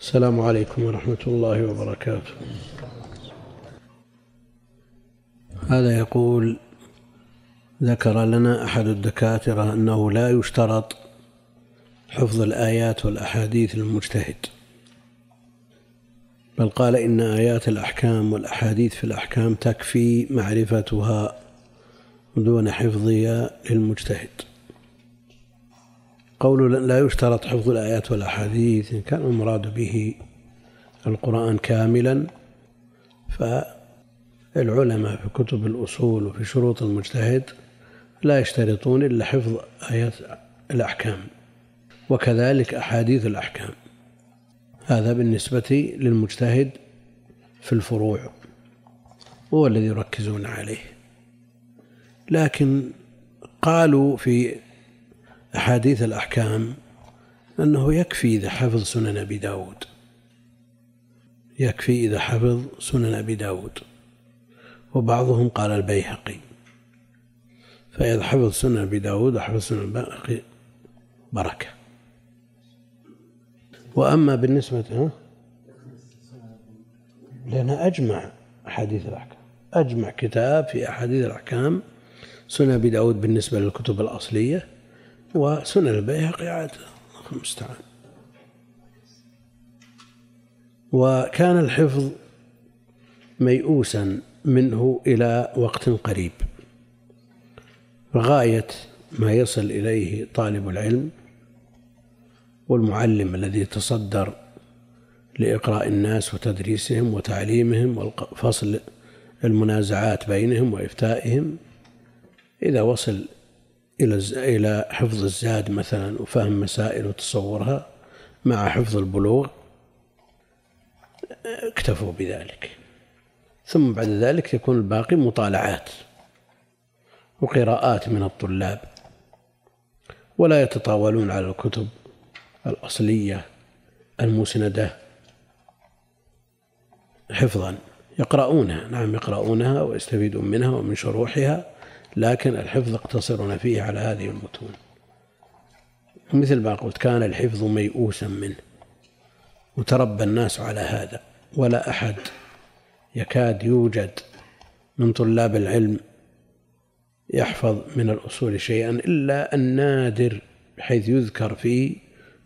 السلام عليكم ورحمة الله وبركاته. هذا يقول ذكر لنا أحد الدكاترة أنه لا يشترط حفظ الآيات والأحاديث للمجتهد بل قال إن آيات الأحكام والأحاديث في الأحكام تكفي معرفتها دون حفظها للمجتهد. قول لا يشترط حفظ الآيات والأحاديث إن كان المراد به القرآن كاملا فالعلماء في كتب الأصول وفي شروط المجتهد لا يشترطون إلا حفظ آيات الأحكام وكذلك أحاديث الأحكام. هذا بالنسبة للمجتهد في الفروع هو الذي يركزون عليه. لكن قالوا في أحاديث الأحكام أنه يكفي إذا حفظ سنن أبي داود. يكفي إذا حفظ سنن أبي داود. وبعضهم قال البيهقي. فإذا حفظ سنن أبي داود وحفظ سنن البيهقي بركة. وأما بالنسبة ها؟ أجمع أحاديث الأحكام. أجمع كتاب في أحاديث الأحكام سنن أبي داود بالنسبة للكتب الأصلية. وسنن البيهقي عاد المستعان وكان الحفظ ميؤوسا منه إلى وقت قريب غاية ما يصل إليه طالب العلم والمعلم الذي يتصدر لإقراء الناس وتدريسهم وتعليمهم وفصل المنازعات بينهم وإفتائهم. إذا وصل إلى إلى حفظ الزاد مثلا وفهم مسائل وتصورها مع حفظ البلوغ اكتفوا بذلك. ثم بعد ذلك يكون الباقي مطالعات وقراءات من الطلاب. ولا يتطاولون على الكتب الأصلية المسندة. حفظا. يقرؤونها. نعم يقرؤونها ويستفيدون منها ومن شروحها. لكن الحفظ اقتصرنا فيه على هذه المتون. مثل ما قلت كان الحفظ ميؤوسا منه وتربى الناس على هذا ولا أحد يكاد يوجد من طلاب العلم يحفظ من الأصول شيئا إلا النادر بحيث يذكر في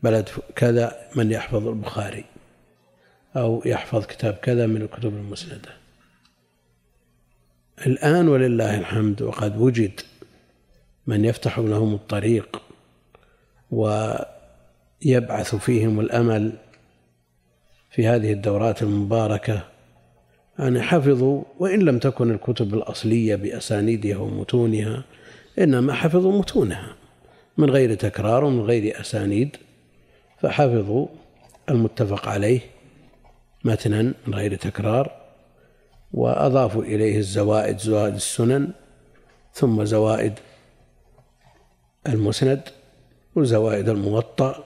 بلد كذا من يحفظ البخاري أو يحفظ كتاب كذا من الكتب المسندة. الآن ولله الحمد وقد وجد من يفتح لهم الطريق ويبعث فيهم الأمل في هذه الدورات المباركة. يعني حفظوا وإن لم تكن الكتب الأصلية بأسانيدها ومتونها إنما حفظوا متونها من غير تكرار ومن غير أسانيد. فحفظوا المتفق عليه متنا من غير تكرار. وأضافوا إليه الزوائد زوائد السنن ثم زوائد المسند وزوائد الموطأ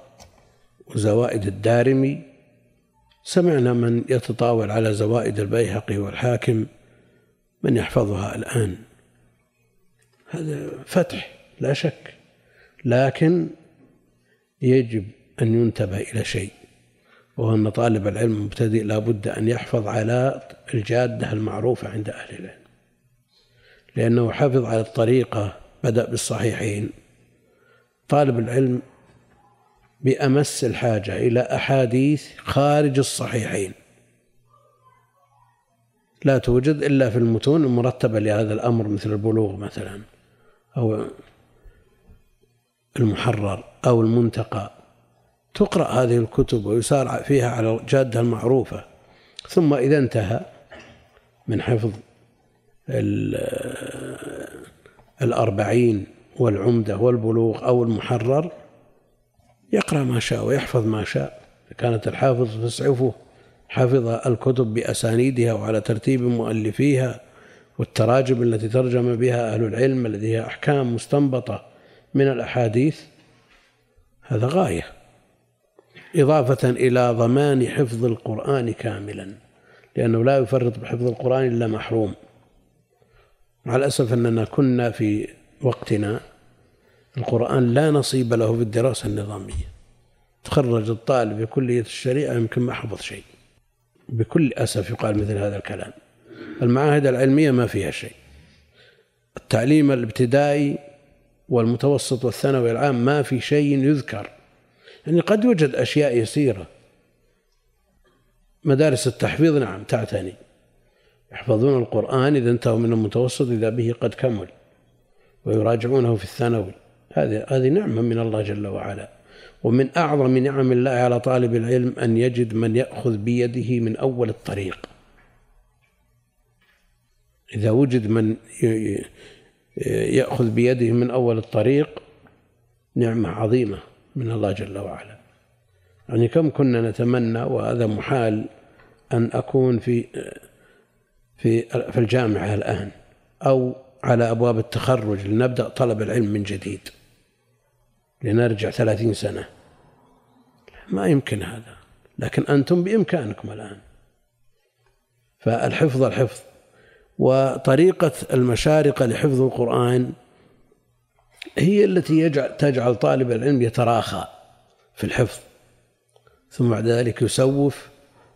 وزوائد الدارمي. سمعنا من يتطاول على زوائد البيهقي والحاكم من يحفظها الآن. هذا فتح لا شك لكن يجب أن ينتبه إلى شيء. وهو أن طالب العلم المبتدئ لا بد أن يحفظ على الجادة المعروفة عند أهل العلم. لأنه حفظ على الطريقة بدأ بالصحيحين. طالب العلم بأمس الحاجة إلى أحاديث خارج الصحيحين. لا توجد إلا في المتون المرتبة لهذا الأمر مثل البلوغ مثلا أو المحرر أو المنتقى. تقرأ هذه الكتب ويسارع فيها على الجادة المعروفة. ثم إذا انتهى من حفظ الأربعين والعمدة والبلوغ أو المحرر يقرأ ما شاء ويحفظ ما شاء. كانت الحافظ تسعفه حفظ الكتب بأسانيدها وعلى ترتيب مؤلفيها والتراجم التي ترجم بها أهل العلم الذي هي أحكام مستنبطة من الأحاديث هذا غاية. إضافة إلى ضمان حفظ القرآن كاملا لأنه لا يفرط بحفظ القرآن إلا محروم. مع الأسف أننا كنا في وقتنا القرآن لا نصيب له في الدراسة النظامية. يتخرج الطالب بكلية الشريعة يمكن ما حفظ شيء. بكل أسف يقال مثل هذا الكلام. المعاهد العلمية ما فيها شيء. التعليم الابتدائي والمتوسط والثانوي العام ما في شيء يذكر. يعني قد يوجد أشياء يسيرة. مدارس التحفيظ نعم تعتني. يحفظون القرآن إذا انتهوا من المتوسط إذا به قد كمل. ويراجعونه في الثانوي. هذه هذه نعمة من الله جل وعلا. ومن أعظم نعم الله على طالب العلم أن يجد من يأخذ بيده من أول الطريق. إذا وجد من يأخذ بيده من أول الطريق نعمة عظيمة. من الله جل وعلا. يعني كم كنا نتمنى وهذا محال أن أكون في في في الجامعة الآن أو على أبواب التخرج لنبدأ طلب العلم من جديد. لنرجع ثلاثين سنة. ما يمكن هذا. لكن أنتم بإمكانكم الآن. فالحفظ الحفظ. وطريقة المشارقة لحفظ القرآن هي التي يجعل تجعل طالب العلم يتراخى في الحفظ. ثم بعد ذلك يسوف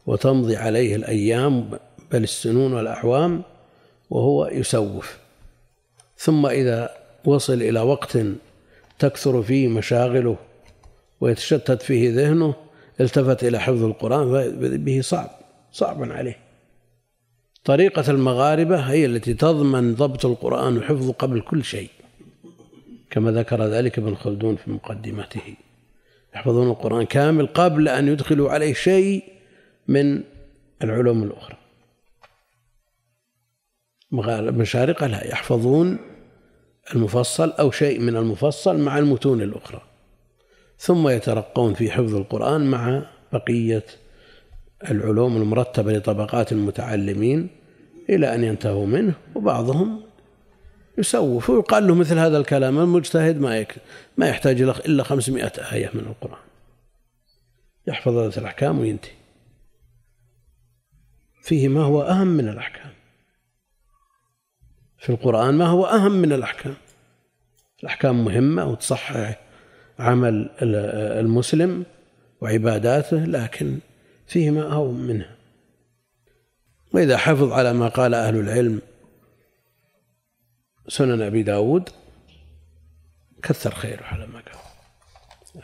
وتمضي عليه الأيام بل السنون والأعوام وهو يسوف. ثم إذا وصل إلى وقت تكثر فيه مشاغله ويتشتت فيه ذهنه التفت إلى حفظ القرآن به صعب صعب عليه. طريقة المغاربة هي التي تضمن ضبط القرآن وحفظه قبل كل شيء. كما ذكر ذلك ابن خلدون في مقدمته. يحفظون القرآن كامل قبل أن يدخلوا عليه شيء من العلوم الأخرى. مشارقة لا يحفظون المفصل أو شيء من المفصل مع المتون الأخرى. ثم يترقون في حفظ القرآن مع بقية العلوم المرتبة لطبقات المتعلمين إلى أن ينتهوا منه وبعضهم يسوف. ويقال له مثل هذا الكلام المجتهد ما ما يحتاج إلا 500 آية من القرآن. يحفظ هذه الأحكام وينتهي. فيه ما هو أهم من الأحكام. في القرآن ما هو أهم من الأحكام. الأحكام مهمة وتصحح عمل المسلم وعباداته لكن فيه ما أهون منها. وإذا حفظ على ما قال أهل العلم سنن أبي داود كثر خيره على ما قال.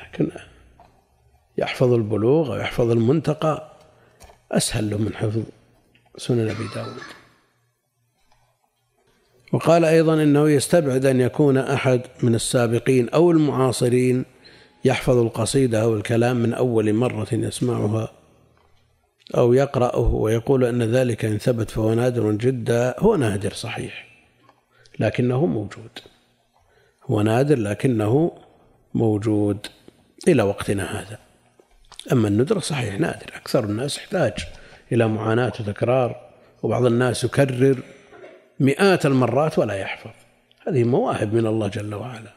لكن يحفظ البلوغ أو يحفظ المنتقى أسهل له من حفظ سنن أبي داود. وقال أيضا إنه يستبعد أن يكون أحد من السابقين أو المعاصرين يحفظ القصيدة أو الكلام من أول مرة يسمعها أو يقرأه ويقول أن ذلك إن ثبت فهو نادر جدا هو نادر صحيح. لكنه موجود. هو نادر لكنه موجود إلى وقتنا هذا. أما الندرة صحيح نادر أكثر الناس يحتاج إلى معاناة وتكرار وبعض الناس يكرر مئات المرات ولا يحفظ. هذه مواهب من الله جل وعلا.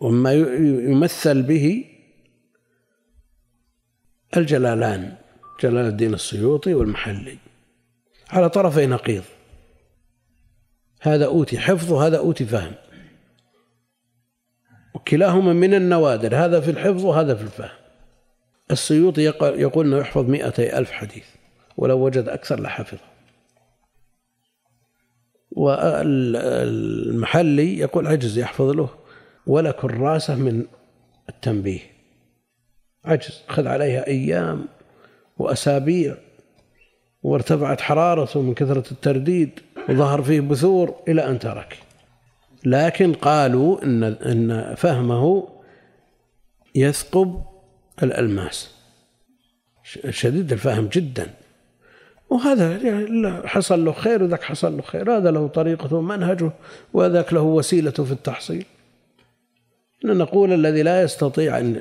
وما يمثل به الجلالان جلال الدين السيوطي والمحلي. على طرفي نقيض. هذا أوتي حفظ وهذا أوتي فهم. وكلاهما من النوادر هذا في الحفظ وهذا في الفهم. السيوطي يقول أنه يحفظ مئتي ألف حديث ولو وجد أكثر لحفظه. والمحلي يقول عجز يحفظ له ولا كراسة من التنبيه. عجز أخذ عليها أيام وأسابيع وارتفعت حرارته من كثرة الترديد. وظهر فيه بثور إلى أن ترك. لكن قالوا إن إن فهمه يثقب الألماس. شديد الفهم جدا. وهذا يعني حصل له خير وذاك حصل له خير. هذا له طريقته ومنهجه وذاك له وسيلته في التحصيل. نقول الذي لا يستطيع أن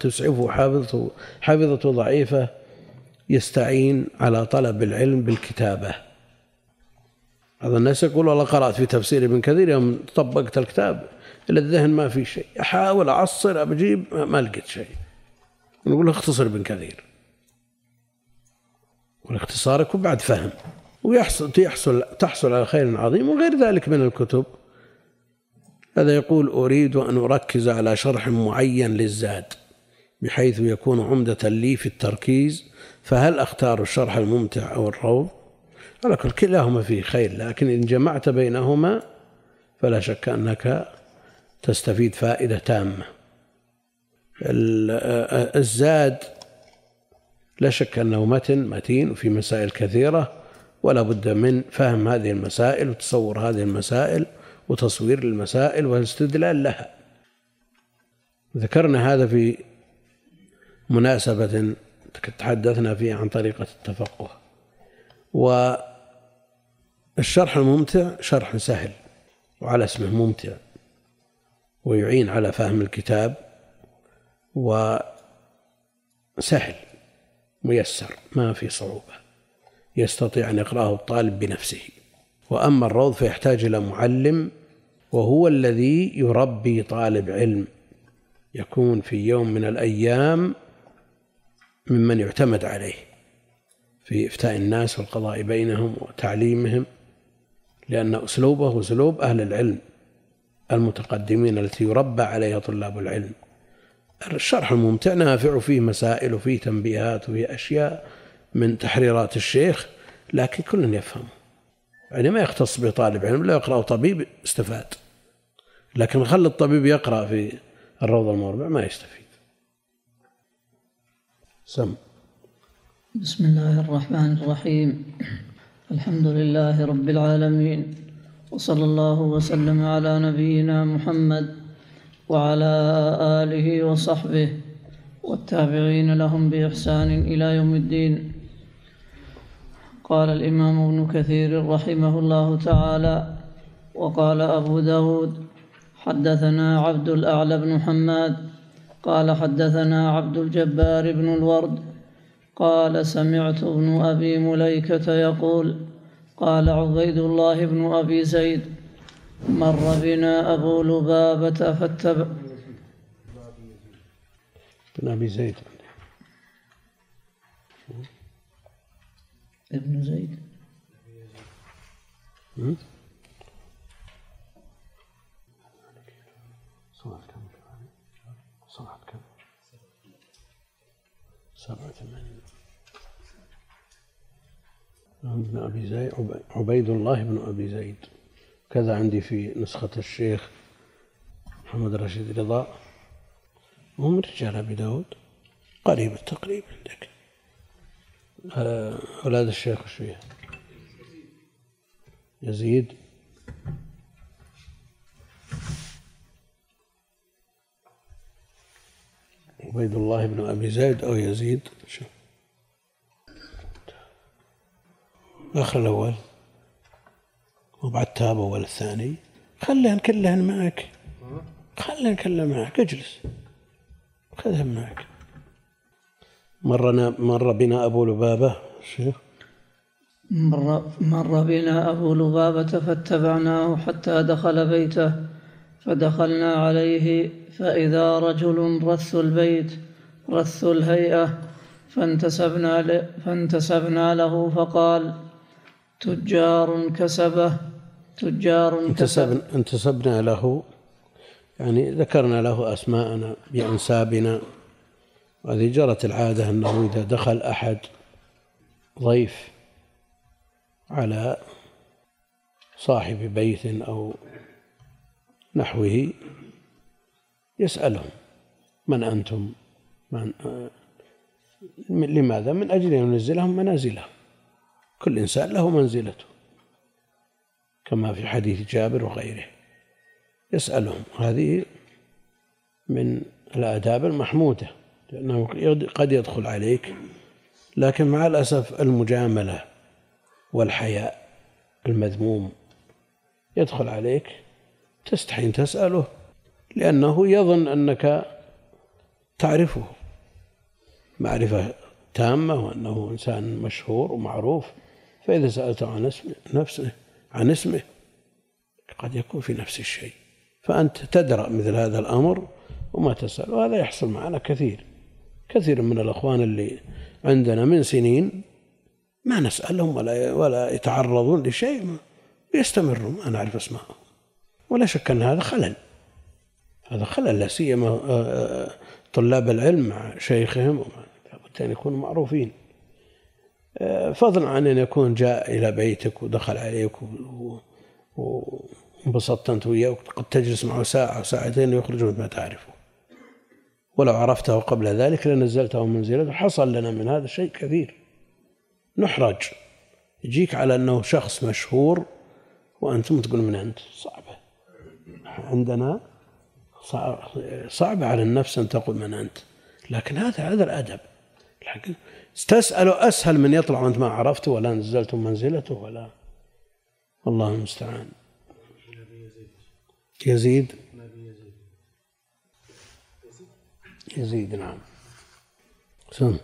تسعفه حافظته حافظته ضعيفة يستعين على طلب العلم بالكتابة. بعض الناس يقول والله قرأت في تفسير ابن كثير يوم طبقت الكتاب إلى الذهن ما في شيء. أحاول أعصر أجيب ما لقيت شيء. نقول اختصر ابن كثير. والاختصار يكون بعد فهم. ويحصل تحصل تحصل على خير عظيم وغير ذلك من الكتب. هذا يقول أريد أن أركز على شرح معين للزاد بحيث يكون عمدة لي في التركيز فهل أختار الشرح الممتع أو الروض؟ على كل كلاهما فيه خير لكن إن جمعت بينهما فلا شك أنك تستفيد فائدة تامة. الزاد لا شك أنه متن متين وفي مسائل كثيرة ولا بد من فهم هذه المسائل وتصور هذه المسائل وتصوير المسائل والاستدلال لها. ذكرنا هذا في مناسبة تحدثنا فيها عن طريقة التفقه. والشرح الممتع شرح سهل وعلى اسمه ممتع ويعين على فهم الكتاب وسهل ميسر ما في صعوبة يستطيع أن يقرأه الطالب بنفسه. وأما الروض فيحتاج إلى معلم وهو الذي يربي طالب علم. يكون في يوم من الأيام ممن يعتمد عليه. في إفتاء الناس والقضاء بينهم وتعليمهم لأن أسلوبه أسلوب أهل العلم المتقدمين التي يربى عليها طلاب العلم. الشرح الممتع نافع فيه مسائل وفيه تنبيهات وفيه أشياء من تحريرات الشيخ لكن كل يفهم. يعني ما يختص بطالب علم لا يقرأ طبيب استفاد. لكن خل الطبيب يقرأ في الروض المربع ما يستفيد. سم. بسم الله الرحمن الرحيم. الحمد لله رب العالمين. وصلى الله وسلم على نبينا محمد وعلى آله وصحبه والتابعين لهم بإحسان إلى يوم الدين. قال الإمام ابن كثير رحمه الله تعالى وقال أبو داود حدثنا عبد الأعلى بن حماد قال حدثنا عبد الجبار بن الورد قال سمعت ابن أبي مليكة يقول قال عبيد الله بن أبي زيد مر بنا أبو لبابة فاتبع بن أبي زيد. ابن زيد صفحة كم صفحة كم سبعة ثمانين ابن أبي زيد عبيد الله بن أبي زيد. كذا عندي في نسخة الشيخ محمد رشيد رضا. هم رجال أبي داود. قريب التقريب عندك. أولاد الشيخ وش فيه يزيد. عبيد الله بن أبي زيد أو يزيد. شوف الآخر الأول. وبعد تاب أول الثاني. خليهن كلهن معك. خليهن كلهن معك. اجلس. خذهم معك مرنا مر بنا أبو لبابة. شوف مر, مر بنا أبو لبابة فاتبعناه حتى دخل بيته. فدخلنا عليه فإذا رجل رث البيت رث الهيئة فانتسبنا, فانتسبنا له فقال تجار كسبه تجار انتسب انتسبنا له يعني ذكرنا له أسماءنا بأنسابنا. وهذه جرت العادة أنه إذا دخل أحد ضيف على صاحب بيت أو نحوه يسألهم من أنتم؟ من لماذا؟ من أجل أن ينزلهم منازلهم. كل إنسان له منزلته كما في حديث جابر وغيره. يسألهم. هذه من الآداب المحمودة لأنه قد يدخل عليك لكن مع الأسف المجاملة والحياء المذموم يدخل عليك تستحي تسأله لأنه يظن أنك تعرفه. معرفة تامة وأنه إنسان مشهور ومعروف. فإذا سألته عن اسمه نفسه عن اسمه قد يكون في نفس الشيء. فأنت تدرأ مثل هذا الأمر وما تسأل وهذا يحصل معنا كثير. كثير من الأخوان اللي عندنا من سنين ما نسألهم ولا ولا يتعرضون لشيء يستمرون. ما نعرف أسماءهم. ولا شك أن هذا خلل. هذا خلل لا سيما آه، آه، طلاب العلم مع شيخهم لابد أن يكونوا معروفين. آه، فضلا عن أن يكون جاء إلى بيتك ودخل عليك وانبسطت أنت وياه قد تجلس معه ساعة أو ساعتين ويخرج ما تعرفه. ولو عرفته قبل ذلك لنزلته منزلته حصل لنا من هذا شيء كثير نحرج. يجيك على أنه شخص مشهور وأنتم تقول من أنت. صعبة. عندنا صعب على النفس أن تقول من أنت. لكن هذا هذا الأدب لكن تسأله أسهل من يطلع وأنت ما عرفته ولا نزلت منزلته ولا الله المستعان. يزيد. يزيد نعم. سم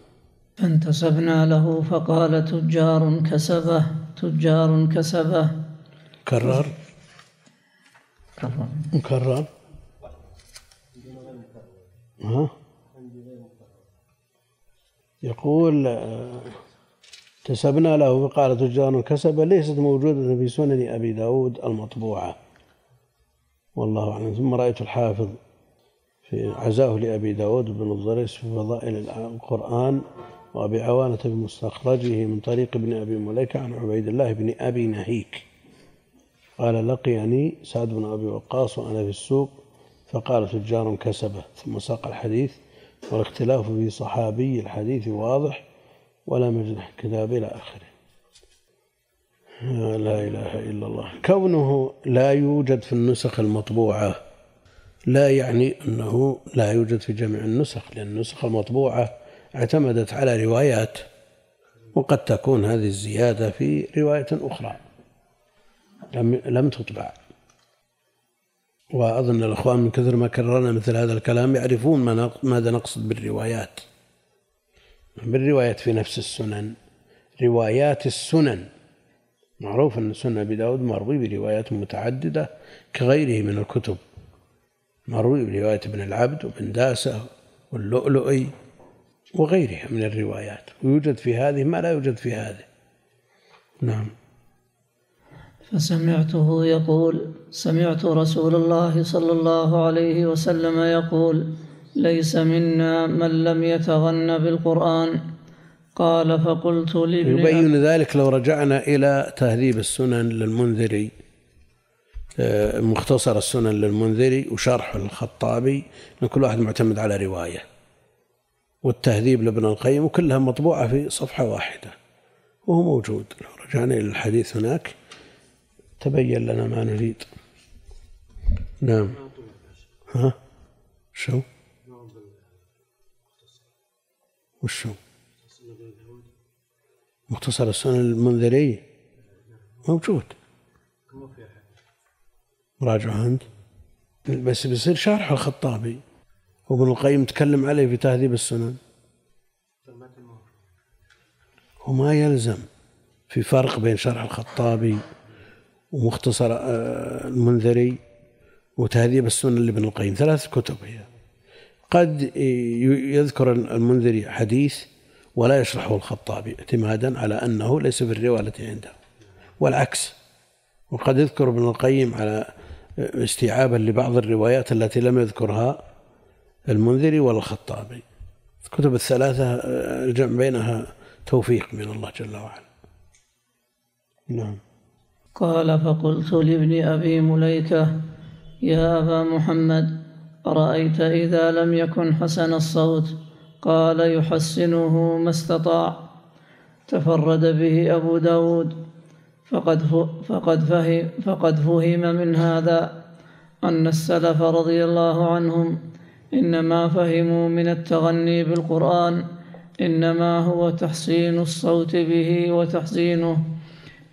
فانتسبنا له فقال تجار كسبه تجار كسبه. كرر. كرر. مكرر. ها؟ يقول آه، كسبنا له فقال تجار كسب ليست موجودة في سنن أبي داود المطبوعة. والله أعلم. ثم رأيت الحافظ في عزاه لأبي داود بن الضريس في فضائل القرآن وأبي عوانة بمستخرجه من طريق ابن أبي مليكة عن عبيد الله بن أبي نهيك. قال لقيني سعد بن أبي وقاص وأنا في السوق فقال تجار كسبه ثم ساق الحديث. والاختلاف في صحابي الحديث واضح ولا مجد كتاب إلى آخره. لا إله إلا الله. كونه لا يوجد في النسخ المطبوعة لا يعني أنه لا يوجد في جميع النسخ لأن النسخ المطبوعة اعتمدت على روايات وقد تكون هذه الزيادة في رواية أخرى. لم لم تطبع. وأظن الأخوان من كثر ما كررنا مثل هذا الكلام يعرفون ماذا نقصد بالروايات. بالروايات في نفس السنن؟ روايات السنن. معروف أن سنن أبي داود مروي بروايات متعددة كغيره من الكتب. مروي برواية ابن العبد وابن داسة واللؤلؤي وغيرها من الروايات. ويوجد في هذه ما لا يوجد في هذه. نعم. فسمعته يقول سمعت رسول الله صلى الله عليه وسلم يقول ليس منا من لم يتغن بالقرآن. قال فقلت لابن يبين ذلك لو رجعنا إلى تهذيب السنن للمنذري. آه، مختصر السنن للمنذري وشرح الخطابي إن كل واحد معتمد على رواية. والتهذيب لابن القيم وكلها مطبوعة في صفحة واحدة. وهو موجود. لو رجعنا إلى الحديث هناك تبين لنا ما نريد. نعم. ها؟ شو؟ وشو؟ مختصر السنن المنذري؟ موجود. راجعه أنت؟ بس بيصير شارح الخطابي. وابن القيم تكلم عليه في تهذيب السنن. وما يلزم في فرق بين شرح الخطابي ومختصر آه، المنذري وتهذيب السنن لابن القيم ثلاث كتب هي. قد يذكر المنذري حديث ولا يشرحه الخطابي اعتمادا على أنه ليس في الرواية التي عنده والعكس. وقد يذكر ابن القيم على استيعابا لبعض الروايات التي لم يذكرها المنذري ولا الخطابي. الكتب الثلاثة الجمع بينها توفيق من الله جل وعلا. نعم. قال فقلت لابن أبي مليكة يا أبا محمد أرأيت إذا لم يكن حسن الصوت؟ قال يحسنه ما استطاع. تفرد به أبو داود. فقد فقد فهم فقد فهم من هذا أن السلف رضي الله عنهم إنما فهموا من التغني بالقرآن إنما هو تحسين الصوت به وتحسينه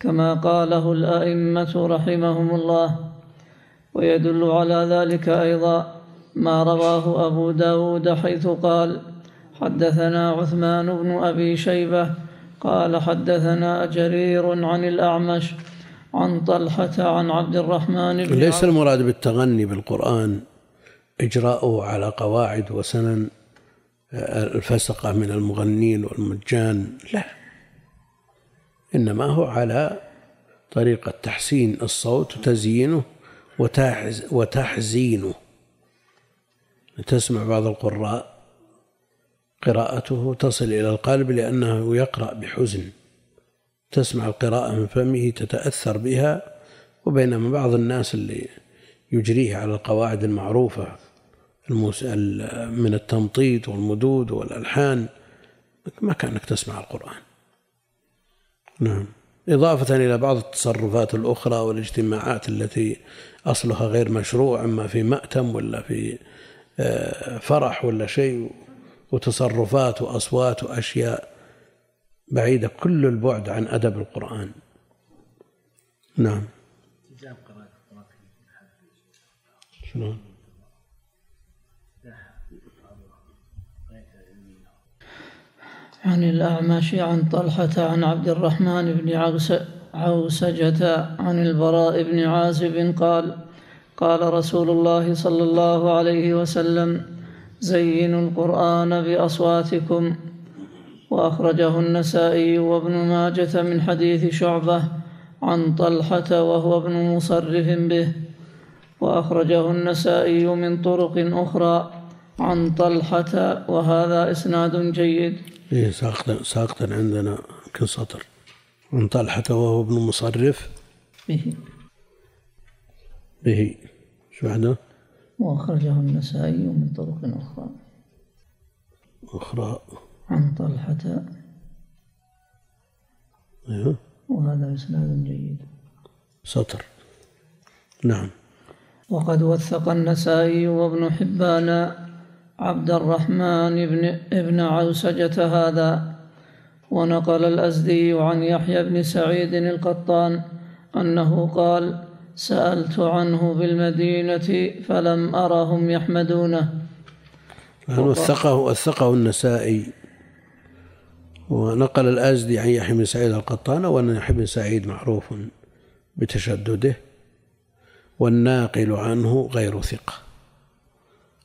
كما قاله الأئمة رحمهم الله ويدل على ذلك أيضا ما رواه أبو داود حيث قال حدثنا عثمان بن أبي شيبة قال حدثنا جرير عن الأعمش عن طلحة عن عبد الرحمن بن ليس المراد بالتغني بالقرآن إجراؤه على قواعد وسنن الفسقة من المغنين والمجان لا. إنما هو على طريقة تحسين الصوت وتزيينه وتحزينه. تسمع بعض القراء قراءته تصل إلى القلب لأنه يقرأ بحزن. تسمع القراءة من فمه تتأثر بها وبينما بعض الناس اللي يجريه على القواعد المعروفة من التمطيط والمدود والألحان ما كأنك تسمع القرآن. نعم. إضافة إلى بعض التصرفات الأخرى والاجتماعات التي أصلها غير مشروع إما في مأتم ولا في آه، فرح ولا شيء وتصرفات وأصوات وأشياء بعيدة كل البعد عن أدب القرآن. نعم. شلون؟ عن الأعمش عن طلحة عن عبد الرحمن بن عوسجة عن البراء بن عازب قال قال رسول الله صلى الله عليه وسلم زينوا القرآن بأصواتكم وأخرجه النسائي وابن ماجة من حديث شعبة عن طلحة وهو ابن مصرف به. وأخرجه النسائي من طرق أخرى عن طلحة وهذا إسناد جيد. إيه ساقطا ساقطا عندنا كل سطر. من طلحة وهو ابن مصرف. به. به. شو بعده؟ وأخرجه النسائي من طرق أخرى. أخرى. عن طلحة. أيوه. وهذا إسناد جيد. سطر. نعم. وقد وثق النسائي وابن حبان عبد الرحمن بن ابن عوسجة هذا. ونقل الأزدي عن يحيى بن سعيد القطان أنه قال سألت عنه بالمدينة فلم أرهم يحمدونه. وثقه وثقه النسائي ونقل الأزدي عن يحيى بن سعيد القطان وأن يحيى بن سعيد معروف بتشدده والناقل عنه غير ثقة.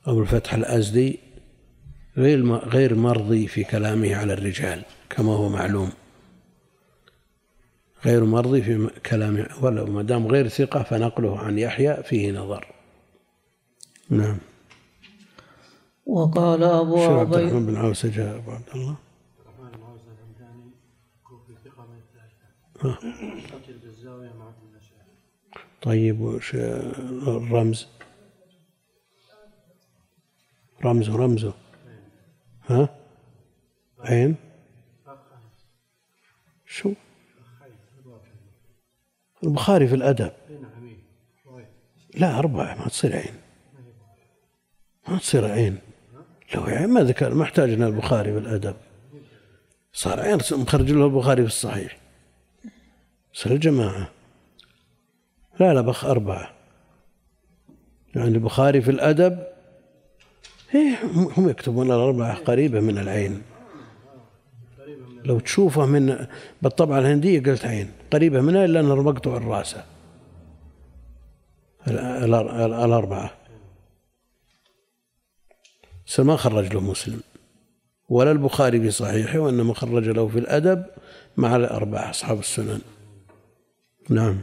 أبو الفتح الأزدي غير غير مرضي في كلامه على الرجال كما هو معلوم. غير مرضي في كلامه ولا ما دام غير ثقة فنقله عن يحيى فيه نظر. نعم. وقال أبو عبد الرحمن بن عوسجة أبو عبد الله؟ طيب وش الرمز؟ رمزه رمزه. ها؟ عين. شو؟ البخاري في الأدب. لا أربعة ما تصير عين. ما تصير عين. لو عين ما ذكر ما احتاجنا البخاري في الأدب. صار عين مخرج له البخاري في الصحيح. صار الجماعة. لا لا بخ أربعة. يعني البخاري في الأدب إيه هم يكتبون الأربعة قريبة من العين. لو تشوفه من بالطبعة الهندية قلت عين. قريبة منها إلا أن مقطوع الراسة الأربعة. ما خرج له مسلم. ولا البخاري في صحيحه وإنما خرج له في الأدب مع الأربعة أصحاب السنن. نعم.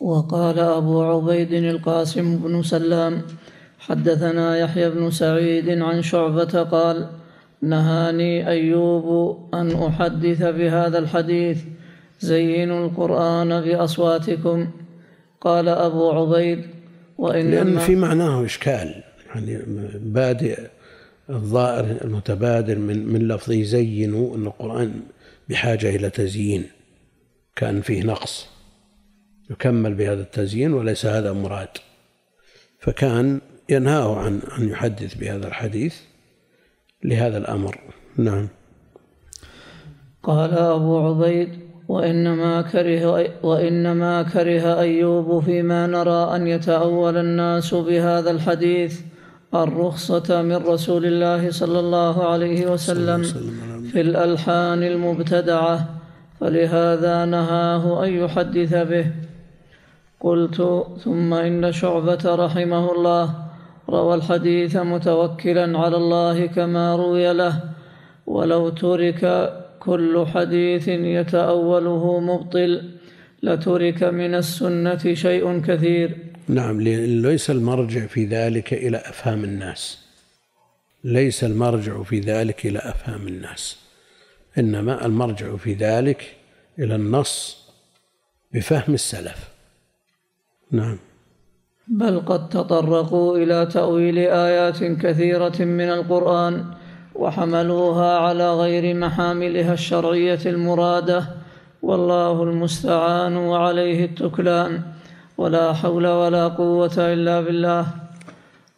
وقال أبو عبيد القاسم بن سلام حدثنا يحيى بن سعيد عن شعبة قال نهاني أيوب أن أحدث بهذا الحديث زينوا القرآن بأصواتكم. قال أبو عبيد وإنما لأن في معناه إشكال يعني بادئ الظاهر المتبادر من من لفظ يزينوا أن القرآن بحاجة إلى تزيين كأن فيه نقص. يكمل بهذا التزيين وليس هذا مراد. فكان ينهاه عن أن يحدث بهذا الحديث لهذا الأمر. نعم. قال أبو عبيد وإنما كره وإنما كره أيوب فيما نرى أن يتأول الناس بهذا الحديث الرخصة من رسول الله صلى الله عليه وسلم. في الألحان المبتدعة فلهذا نهاه أن يحدث به. قلت ثم إن شعبة رحمه الله روى الحديث متوكلا على الله كما روي له ولو ترك كل حديث يتأوله مبطل لترك من السنة شيء كثير. نعم ليس المرجع في ذلك إلى أفهام الناس. ليس المرجع في ذلك إلى أفهام الناس. إنما المرجع في ذلك إلى النص بفهم السلف. نعم. بل قد تطرقوا إلى تأويل آيات كثيرة من القرآن وحملوها على غير محاملها الشرعية المرادة والله المستعان وعليه التكلان. ولا حول ولا قوة إلا بالله.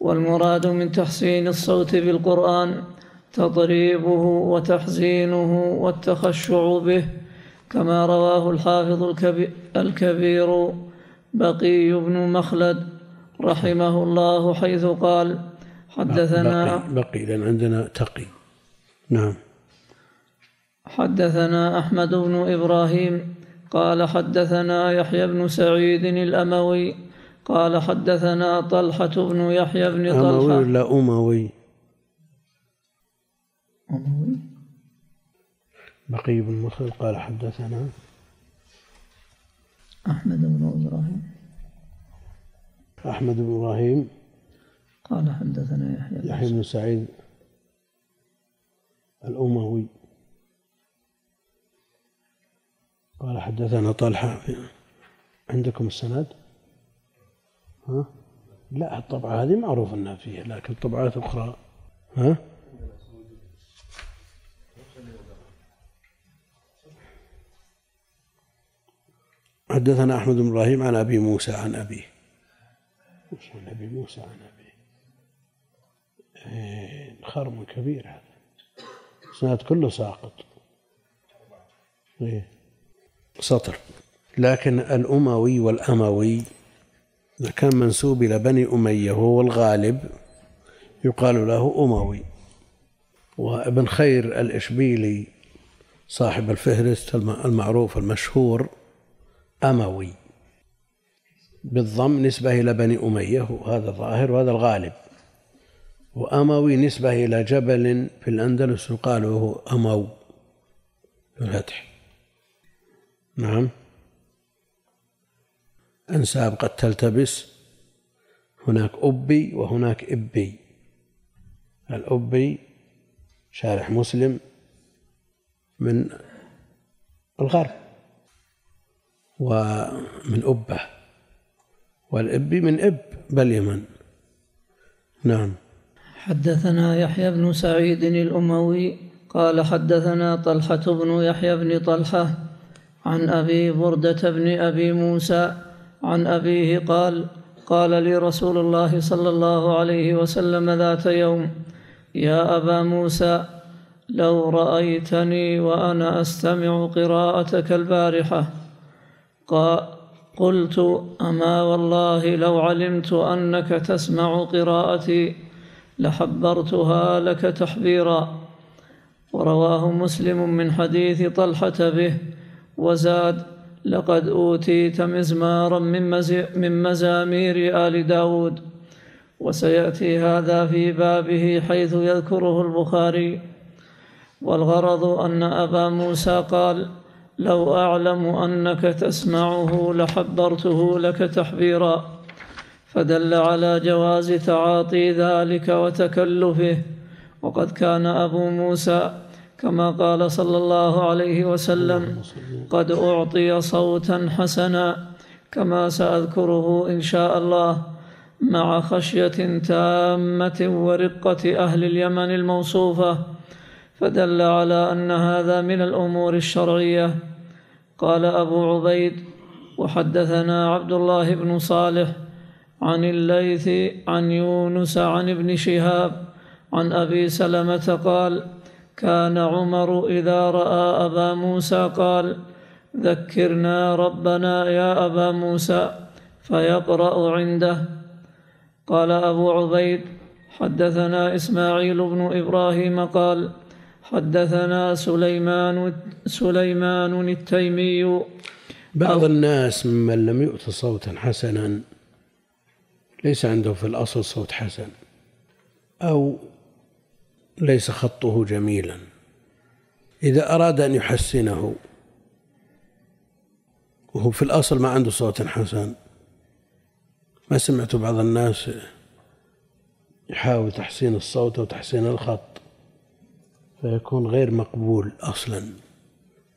والمراد من تحسين الصوت بالقرآن تطريبه وتحزينه والتخشع به. كما رواه الحافظ الكبير بقي بن مخلد. رحمه الله حيث قال حدثنا بقي, بقي لأن عندنا تقي. نعم. حدثنا أحمد بن إبراهيم قال حدثنا يحيى بن سعيد الأموي قال حدثنا طلحة بن يحيى بن طلحة. أموي ولا أموي؟ أموي. بقي بن مخلد قال حدثنا. أحمد بن إبراهيم. أحمد بن إبراهيم. قال حدثنا يحيى يحيى بن سعيد الأموي. قال حدثنا طلحة. عندكم السند؟ ها؟ لا الطبعة هذه معروف أنها فيها لكن طبعات أخرى. ها؟ حدثنا أحمد بن إبراهيم عن أبي موسى عن أبيه. وش عن أبي موسى عن أبيه؟ إيه خرم كبير هذا. السند كله ساقط. إيه. سطر. لكن الأموي والأموي كان منسوب إلى بني أمية وهو الغالب يقال له أموي. وابن خير الإشبيلي صاحب الفهرست المعروف المشهور أموي. بالضم نسبة إلى بني أمية وهذا ظاهر وهذا الغالب. وأموي نسبة إلى جبل في الأندلس يقال له أمو بالفتح. نعم. أنساب قد تلتبس. هناك أبي وهناك إبي. الأبي شارح مسلم من الغرب ومن أبة. والإبي من إب باليمن نعم. حدثنا يحيى بن سعيد الأموي قال حدثنا طلحة بن يحيى بن طلحة عن أبي بردة بن أبي موسى عن أبيه قال قال لي رسول الله صلى الله عليه وسلم ذات يوم يا أبا موسى لو رأيتني وأنا أستمع قراءتك البارحة. قلت أما والله لو علمت أنك تسمع قراءتي لحبرتها لك تحبيرا ورواه مسلم من حديث طلحة به وزاد لقد أوتيت مزمارا من, من مزامير آل داود. وسيأتي هذا في بابه حيث يذكره البخاري. والغرض أن أبا موسى قال لو أعلم أنك تسمعه لحبرته لك تحبيرا فدل على جواز تعاطي ذلك وتكلفه. وقد كان أبو موسى كما قال صلى الله عليه وسلم. قد أعطي صوتا حسنا كما سأذكره إن شاء الله مع خشية تامة ورقة أهل اليمن الموصوفة. فدل على أن هذا من الأمور الشرعية. قال أبو عبيد وحدثنا عبد الله بن صالح عن الليث عن يونس عن ابن شهاب عن أبي سلمة قال كان عمر إذا رأى أبا موسى قال ذكرنا ربنا يا أبا موسى فيقرأ عنده. قال أبو عبيد حدثنا إسماعيل بن إبراهيم قال حدثنا سليمان سليمان التيمي. بعض الناس ممن لم يؤت صوتا حسنا ليس عنده في الأصل صوت حسن أو ليس خطه جميلا. إذا أراد أن يحسنه وهو في الأصل ما عنده صوت حسن ما سمعت بعض الناس يحاول تحسين الصوت وتحسين الخط. فيكون غير مقبول أصلا.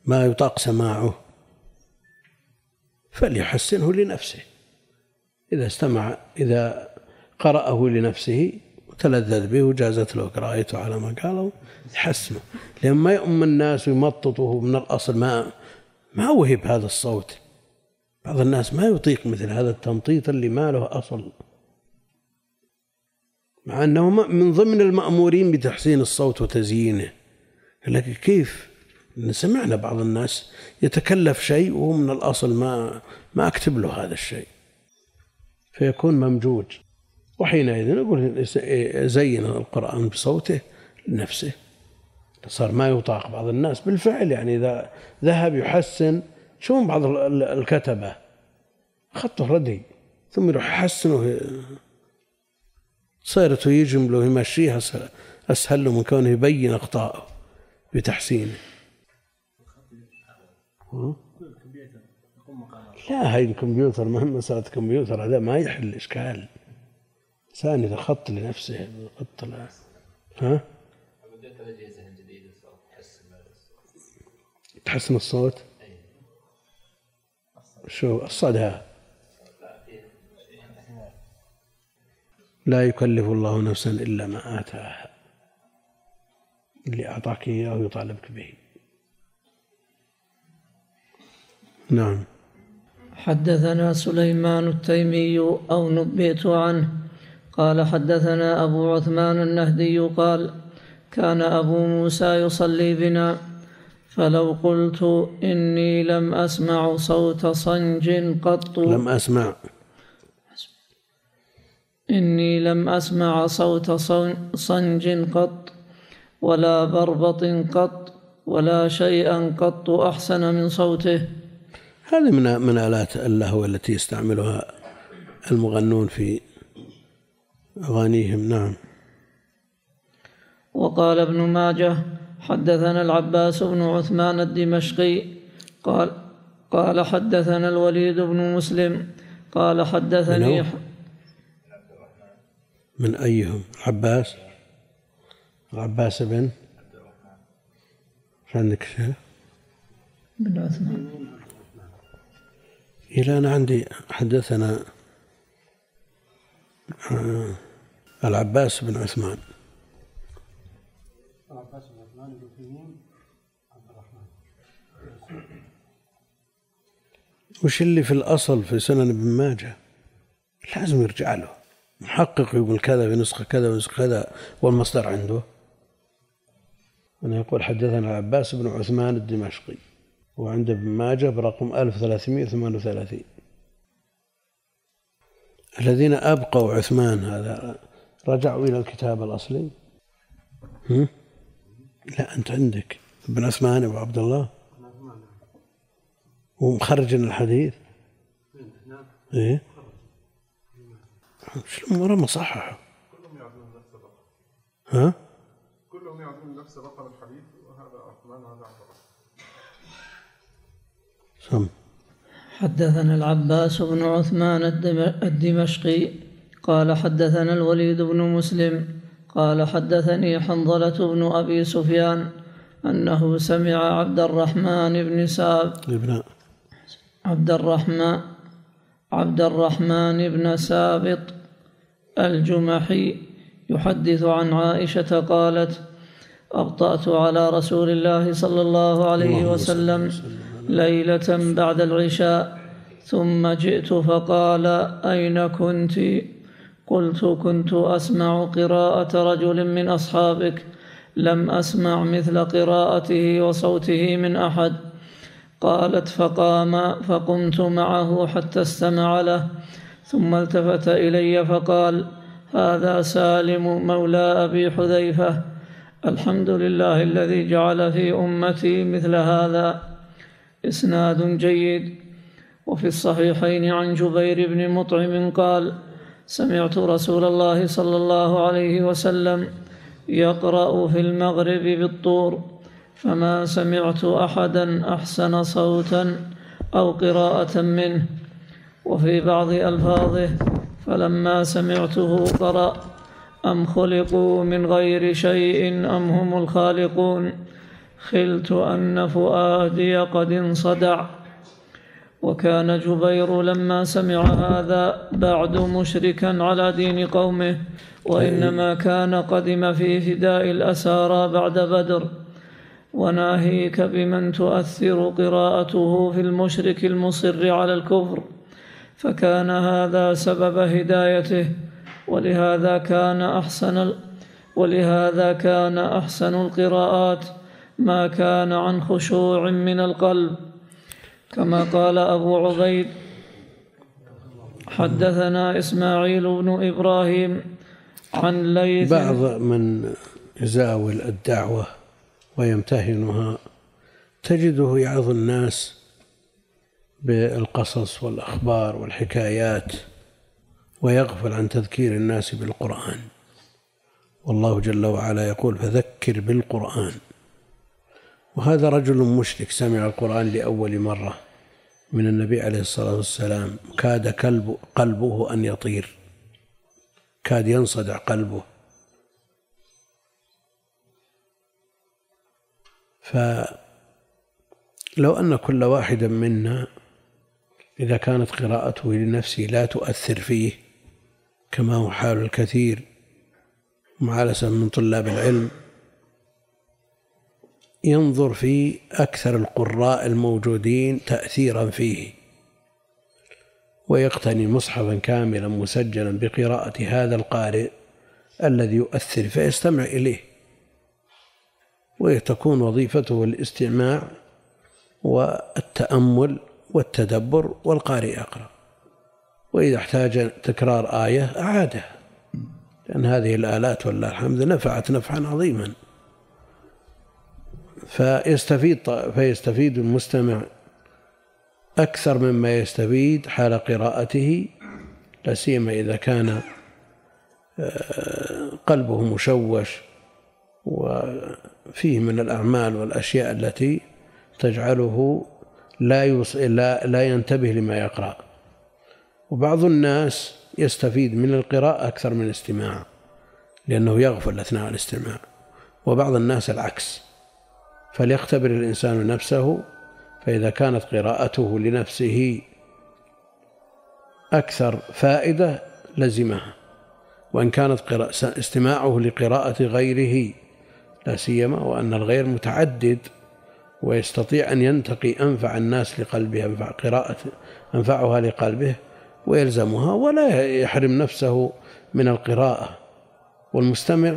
ما يطاق سماعه فليحسنه لنفسه. إذا استمع إذا قرأه لنفسه وتلذذ به وجازت له قراءته على ما قالوا يحسنه. لأن ما يؤم الناس ويمططه من الأصل. ما ما وهب هذا الصوت. بعض الناس ما يطيق مثل هذا التمطيط اللي ما له أصل. مع أنه من ضمن المأمورين بتحسين الصوت وتزيينه. لكن كيف؟ سمعنا بعض الناس يتكلف شيء وهو من الأصل ما ما أكتب له هذا الشيء. فيكون ممجوج. وحينئذ نقول زين القرآن بصوته لنفسه. صار ما يطاق بعض الناس. بالفعل يعني إذا ذهب يحسن شوفون بعض الكتبة. خطه ردي ثم يروح يحسنه. صيرته يجمله يمشيها أسهل له من كونه يبين أخطاءه بتحسينه لا هاي الكمبيوتر ما مسألة كمبيوتر هذا ما يحل إشكال. ثاني إذا خط لنفسه خط له ها؟ تحسن الصوت؟ شو الصدى لا يكلف الله نفسا إلا ما آتاها اللي أعطاك إياه يطالبك به. نعم. حدثنا سليمان التيمي أو نبئت عنه. قال حدثنا أبو عثمان النهدي قال كان أبو موسى يصلي بنا فلو قلت إني لم أسمع صوت صنج قط. لم أسمع. إني لم أسمع صوت صنج قط ولا بربط قط ولا شيئا قط أحسن من صوته. هذه من من آلات اللهو التي يستعملها المغنون في أغانيهم. نعم. وقال ابن ماجه حدثنا العباس بن عثمان الدمشقي قال قال حدثنا الوليد بن مسلم قال حدثني من أيهم؟ عباس عباس بن عندك شيخ بن عثمان. إلى أنا عندي حدثنا آه، العباس بن عثمان. العباس بن عثمان بن عبد الرحمن. وش اللي في الأصل في سنن ابن ماجه؟ لازم يرجع له. محقق يقول كذا في نسخة كذا ونسخة كذا والمصدر عنده. أنا يقول حدثنا العباس بن عثمان الدمشقي وعند ابن ماجه برقم 1338 الذين أبقوا عثمان هذا رجعوا إلى الكتاب الأصلي؟ هم؟ لا أنت عندك ابن عثمان أبو عبد الله؟ ومخرج الحديث؟ إيه؟ مرة ما صححوا كلهم يعدون نفس الرقم. ها؟ كلهم يعدون نفس رقم الحديث وهذا عثمان وهذا عبد الله سم. حدثنا العباس بن عثمان الدمشقي قال حدثنا الوليد بن مسلم قال حدثني حنظلة بن أبي سفيان أنه سمع عبد الرحمن بن ساب ابن. عبد الرحمن عبد الرحمن بن سابط الجمحي يحدث عن عائشة قالت أبطأت على رسول الله صلى الله عليه وسلم ليلة بعد العشاء ثم جئت فقال أين كنت؟ قلت كنت أسمع قراءة رجل من أصحابك لم أسمع مثل قراءته وصوته من أحد. قالت فقام فقمت معه حتى استمع له. ثم التفت إلي فقال هذا سالم مولى أبي حذيفة. الحمد لله الذي جعل في أمتي مثل هذا. إسناد جيد. وفي الصحيحين عن جبير بن مطعم قال سمعت رسول الله صلى الله عليه وسلم يقرأ في المغرب بالطور فما سمعت أحدا أحسن صوتا أو قراءة منه. وفي بعض ألفاظه فلما سمعته قرأ أم خلقوا من غير شيء أم هم الخالقون؟ خلت أن فؤادي قد انصدع. وكان جبير لما سمع هذا بعد مشركا على دين قومه وإنما كان قدم في فداء الأسارى بعد بدر. وناهيك بمن تؤثر قراءته في المشرك المصر على الكفر. فكان هذا سبب هدايته ولهذا كان أحسن ولهذا كان أحسن القراءات ما كان عن خشوع من القلب. كما قال أبو عبيد حدثنا إسماعيل بن إبراهيم عن ليث بعض من يزاول الدعوة ويمتهنها تجده يعظ الناس بالقصص والأخبار والحكايات ويغفل عن تذكير الناس بالقرآن. والله جل وعلا يقول فذكر بالقرآن. وهذا رجل مشرك سمع القرآن لأول مرة من النبي عليه الصلاة والسلام. كاد كلب قلبه أن يطير. كاد ينصدع قلبه. فلو أن كل واحد منا إذا كانت قراءته لنفسه لا تؤثر فيه كما هو حال الكثير مع الأسف من طلاب العلم ينظر في أكثر القراء الموجودين تأثيرا فيه ويقتني مصحفا كاملا مسجلا بقراءة هذا القارئ الذي يؤثر فيستمع إليه وتكون وظيفته الاستماع والتأمل والتدبر والقارئ يقرأ وإذا احتاج تكرار آية أعادها لأن هذه الآلات والله الحمد نفعت نفعا عظيما. فيستفيد فيستفيد المستمع أكثر مما يستفيد حال قراءته لا سيما إذا كان آه، قلبه مشوش وفيه من الأعمال والأشياء التي تجعله لا لا لا ينتبه لما يقرأ. وبعض الناس يستفيد من القراءة أكثر من الاستماع لأنه يغفل أثناء الاستماع. وبعض الناس العكس. فليختبر الإنسان نفسه فإذا كانت قراءته لنفسه أكثر فائدة لزمها. وإن كانت استماعه لقراءة غيره لا سيما وأن الغير متعدد ويستطيع أن ينتقي أنفع الناس لقلبه أنفع قراءة أنفعها لقلبه ويلزمها ولا يحرم نفسه من القراءة. والمستمع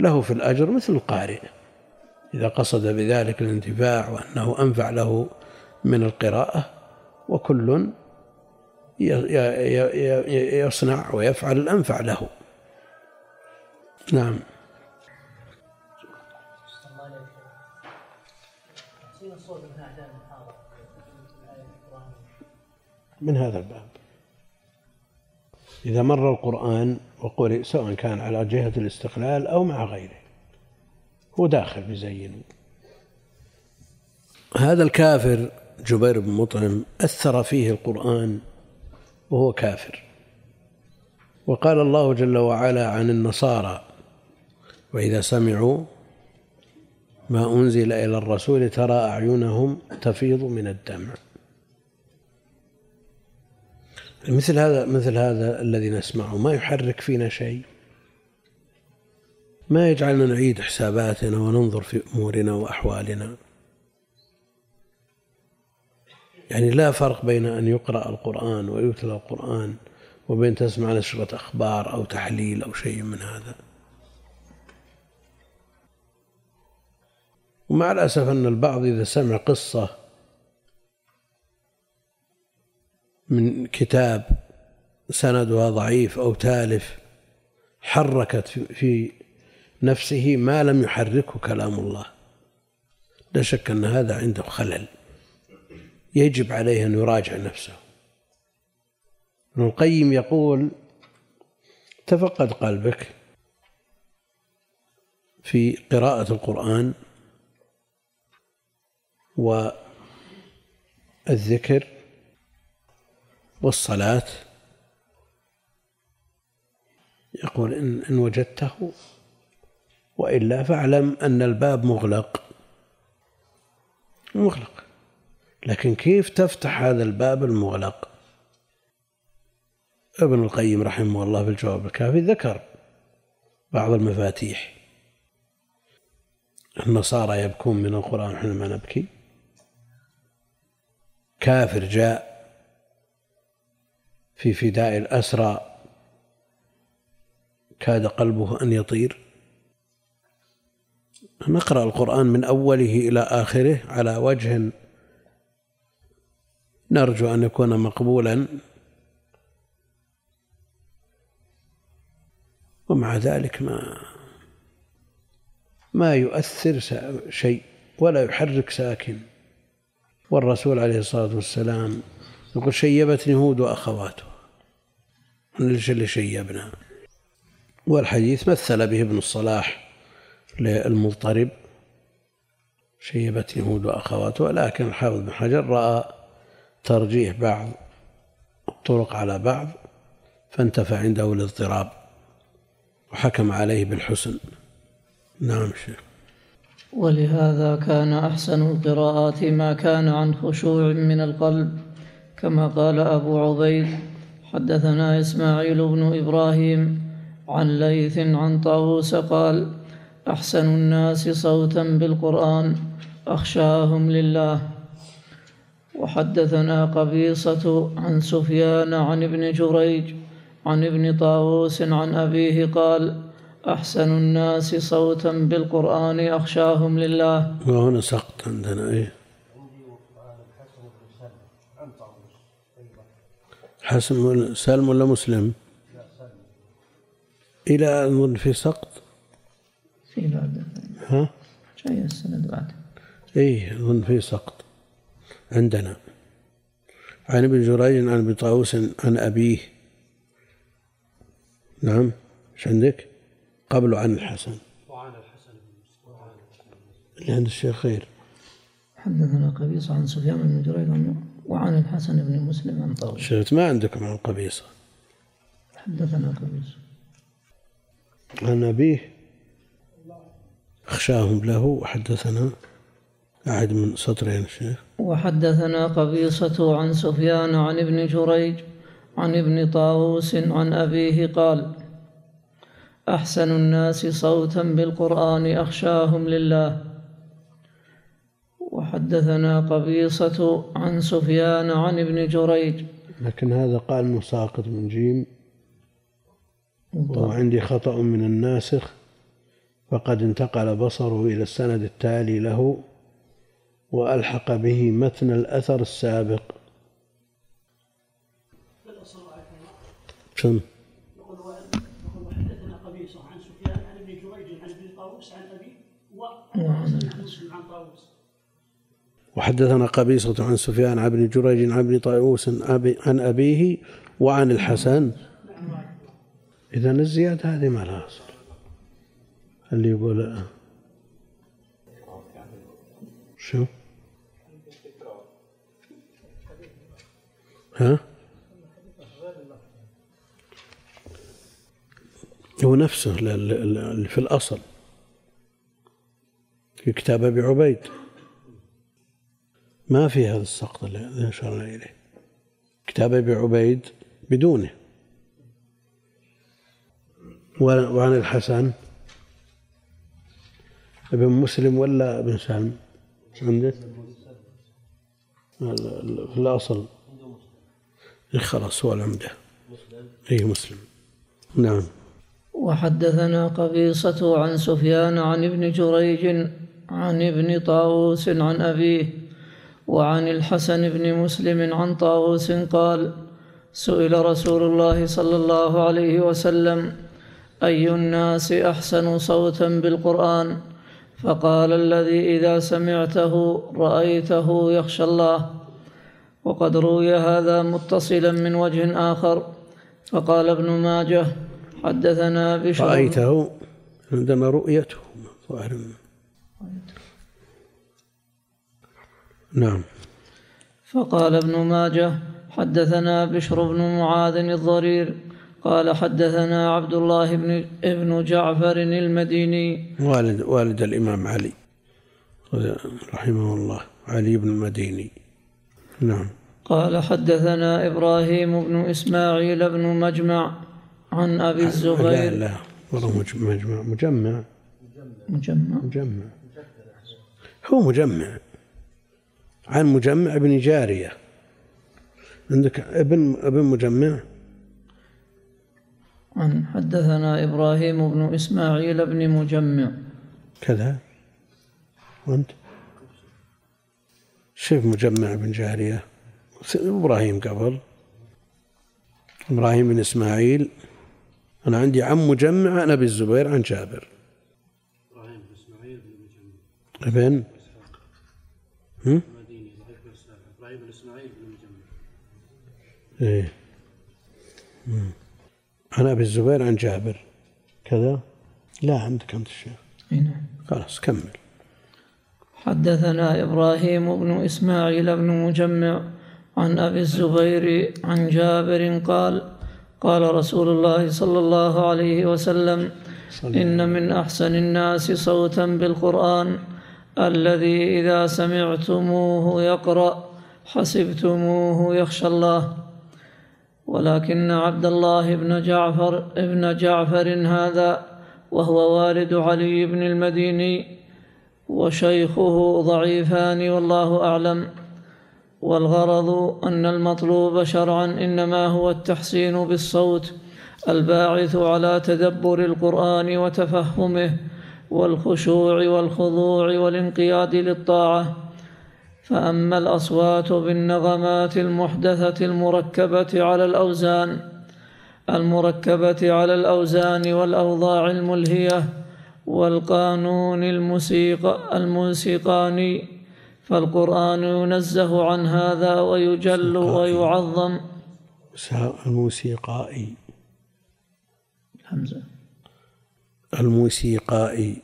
له في الأجر مثل القارئ. إذا قصد بذلك الانتفاع وأنه أنفع له من القراءة وكل يصنع ويفعل الأنفع له. نعم. من هذا الباب. إذا مر القرآن وقرئ سواء كان على جهة الاستقلال أو مع غيره هو داخل بزين. هذا الكافر جبير بن مطعم أثر فيه القرآن وهو كافر. وقال الله جل وعلا عن النصارى وإذا سمعوا ما أنزل إلى الرسول ترى أعينهم تفيض من الدمع. مثل هذا مثل هذا الذي نسمعه. ما يحرك فينا شيء. ما يجعلنا نعيد حساباتنا وننظر في أمورنا وأحوالنا. يعني لا فرق بين أن يقرأ القرآن ويتلى القرآن وبين تسمع نشرة أخبار أو تحليل أو شيء من هذا. ومع الأسف أن البعض إذا سمع قصة من كتاب سندها ضعيف أو تالف حركت في نفسه ما لم يحركه كلام الله. لا شك أن هذا عنده خلل. يجب عليه أن يراجع نفسه. ابن القيم يقول تفقد قلبك. في قراءة القرآن والذكر والصلاة. يقول إن, إن وجدته وإلا فاعلم أن الباب مغلق. مغلق. لكن كيف تفتح هذا الباب المغلق؟ ابن القيم رحمه الله في الجواب الكافي ذكر بعض المفاتيح. النصارى يبكون من القرآن حينما نبكي. كافر جاء في فداء الأسرى كاد قلبه أن يطير. نقرأ القرآن من أوله إلى آخره على وجه نرجو أن يكون مقبولا. ومع ذلك ما ما يؤثر شيء ولا يحرك ساكن. والرسول عليه الصلاة والسلام يقول شيبتني هود وأخواته. اللي شيبنا والحديث مثل به ابن الصلاح للمضطرب شيبتني هود وأخواته ولكن الحافظ بن حجر رأى ترجيح بعض الطرق على بعض فانتفى عنده الاضطراب وحكم عليه بالحسن. نعم شيخ. ولهذا كان أحسن القراءات ما كان عن خشوع من القلب كما قال أبو عبيد حدثنا إسماعيل بن إبراهيم عن ليث عن طاووس قال أحسن الناس صوتا بالقرآن أخشاهم لله. وحدثنا قبيصة عن سفيان عن ابن جريج عن ابن طاووس عن أبيه قال أحسن الناس صوتا بالقرآن أخشاهم لله. وهنا سقط عندنا إيه؟ حسن سلم ولا مسلم؟ إلى أظن في سقط؟ في بعد ها؟ جاي السند بعد. إيه أظن في سقط عندنا. عن ابن جريج عن ابن طاووس عن أبيه. نعم إيش عندك؟ قبل عن الحسن. وعن الحسن اللي عند الشيخ خير. حدثنا قبيصة عن سفيان بن جريج وعن الحسن بن مسلم عن طاووس. شفت ما عندكم عن قبيصة حدثنا قبيصة عن أبيه. أخشاهم له وحدثنا أحد من سطرين الشيخ وحدثنا قبيصة عن سفيان عن ابن جريج عن ابن طاووس عن أبيه قال أحسن الناس صوتا بالقرآن أخشاهم لله. وحدثنا قبيصة عن سفيان عن ابن جريج لكن هذا قال مساقط من جيم وعندي خطأ من الناسخ فقد انتقل بصره إلى السند التالي له وألحق به متن الأثر السابق شنو؟ يقول وحدثنا قبيصة عن سفيان عن ابن جريج عن ابن طاووس عن أبي وعن مسلم عن طاووس وحدثنا قبيصة عن سفيان عن ابن جريج عن ابن طاووس عن أبيه وعن الحسن. إذا الزيادة هذه ما لها أصل. اللي يقول شو؟ ها؟ هو نفسه في الأصل. في كتاب أبي عبيد. ما في هذا السقط اللي أشرنا إليه. كتاب أبي عبيد بدونه. وعن الحسن. ابن مسلم ولا ابن سالم عندك؟ في الأصل. خلاص هو العمدة. أي مسلم. نعم. وحدثنا قبيصة عن سفيان عن ابن جريج عن ابن طاووس عن أبيه وعن الحسن بن مسلم عن طاووس قال سئل رسول الله صلى الله عليه وسلم أي الناس أحسن صوتا بالقرآن؟ فقال الذي إذا سمعته رأيته يخشى الله. وقد روي هذا متصلا من وجه آخر. فقال ابن ماجه حدثنا بشر. رأيته عندما رؤيته. ظاهر نعم. فقال ابن ماجه حدثنا بشر بن معاذ الضرير. قال حدثنا عبد الله بن ابن جعفر المديني. والد والد الإمام علي رحمه الله علي بن المديني. نعم. قال حدثنا إبراهيم بن إسماعيل بن مجمع عن أبي الزبير. لا لا والله مجمع مجمع. مجمع. مجمع. هو مجمع. عن مجمع بن جارية. عندك ابن ابن مجمع؟ عن حدثنا إبراهيم بن إسماعيل بن مجمع. كذا. وأنت؟ شوف مجمع بن جارية. إبراهيم قبل. إبراهيم بن إسماعيل. أنا عندي عم مجمع عن أبي الزبير عن جابر. إبراهيم بن إسماعيل بن مجمع. ابن؟ هم؟ إبراهيم بن إسماعيل بن مجمع إيه. عن أبي الزبير عن جابر. كذا؟ لا عندك أنت الشيخ. نعم. خلاص كمل. حدثنا إبراهيم بن إسماعيل بن مجمع عن أبي الزبير عن جابر قال قال رسول الله صلى الله عليه وسلم إن من أحسن الناس صوتا بالقرآن الذي إذا سمعتموه يقرأ حسبتموه يخشى الله. ولكن عبد الله بن جعفر ابن جعفر هذا وهو والد علي بن المديني وشيخه ضعيفان والله أعلم. والغرض أن المطلوب شرعا إنما هو التحسين بالصوت الباعث على تدبر القرآن وتفهمه والخشوع والخضوع والانقياد للطاعة. فأما الأصوات بالنغمات المحدثة المركبة على الأوزان المركبة على الأوزان والأوضاع الملهية والقانون الموسيقى الموسيقاني فالقرآن ينزه عن هذا ويجل ويعظم. الموسيقائي. الحمزة الموسيقائي.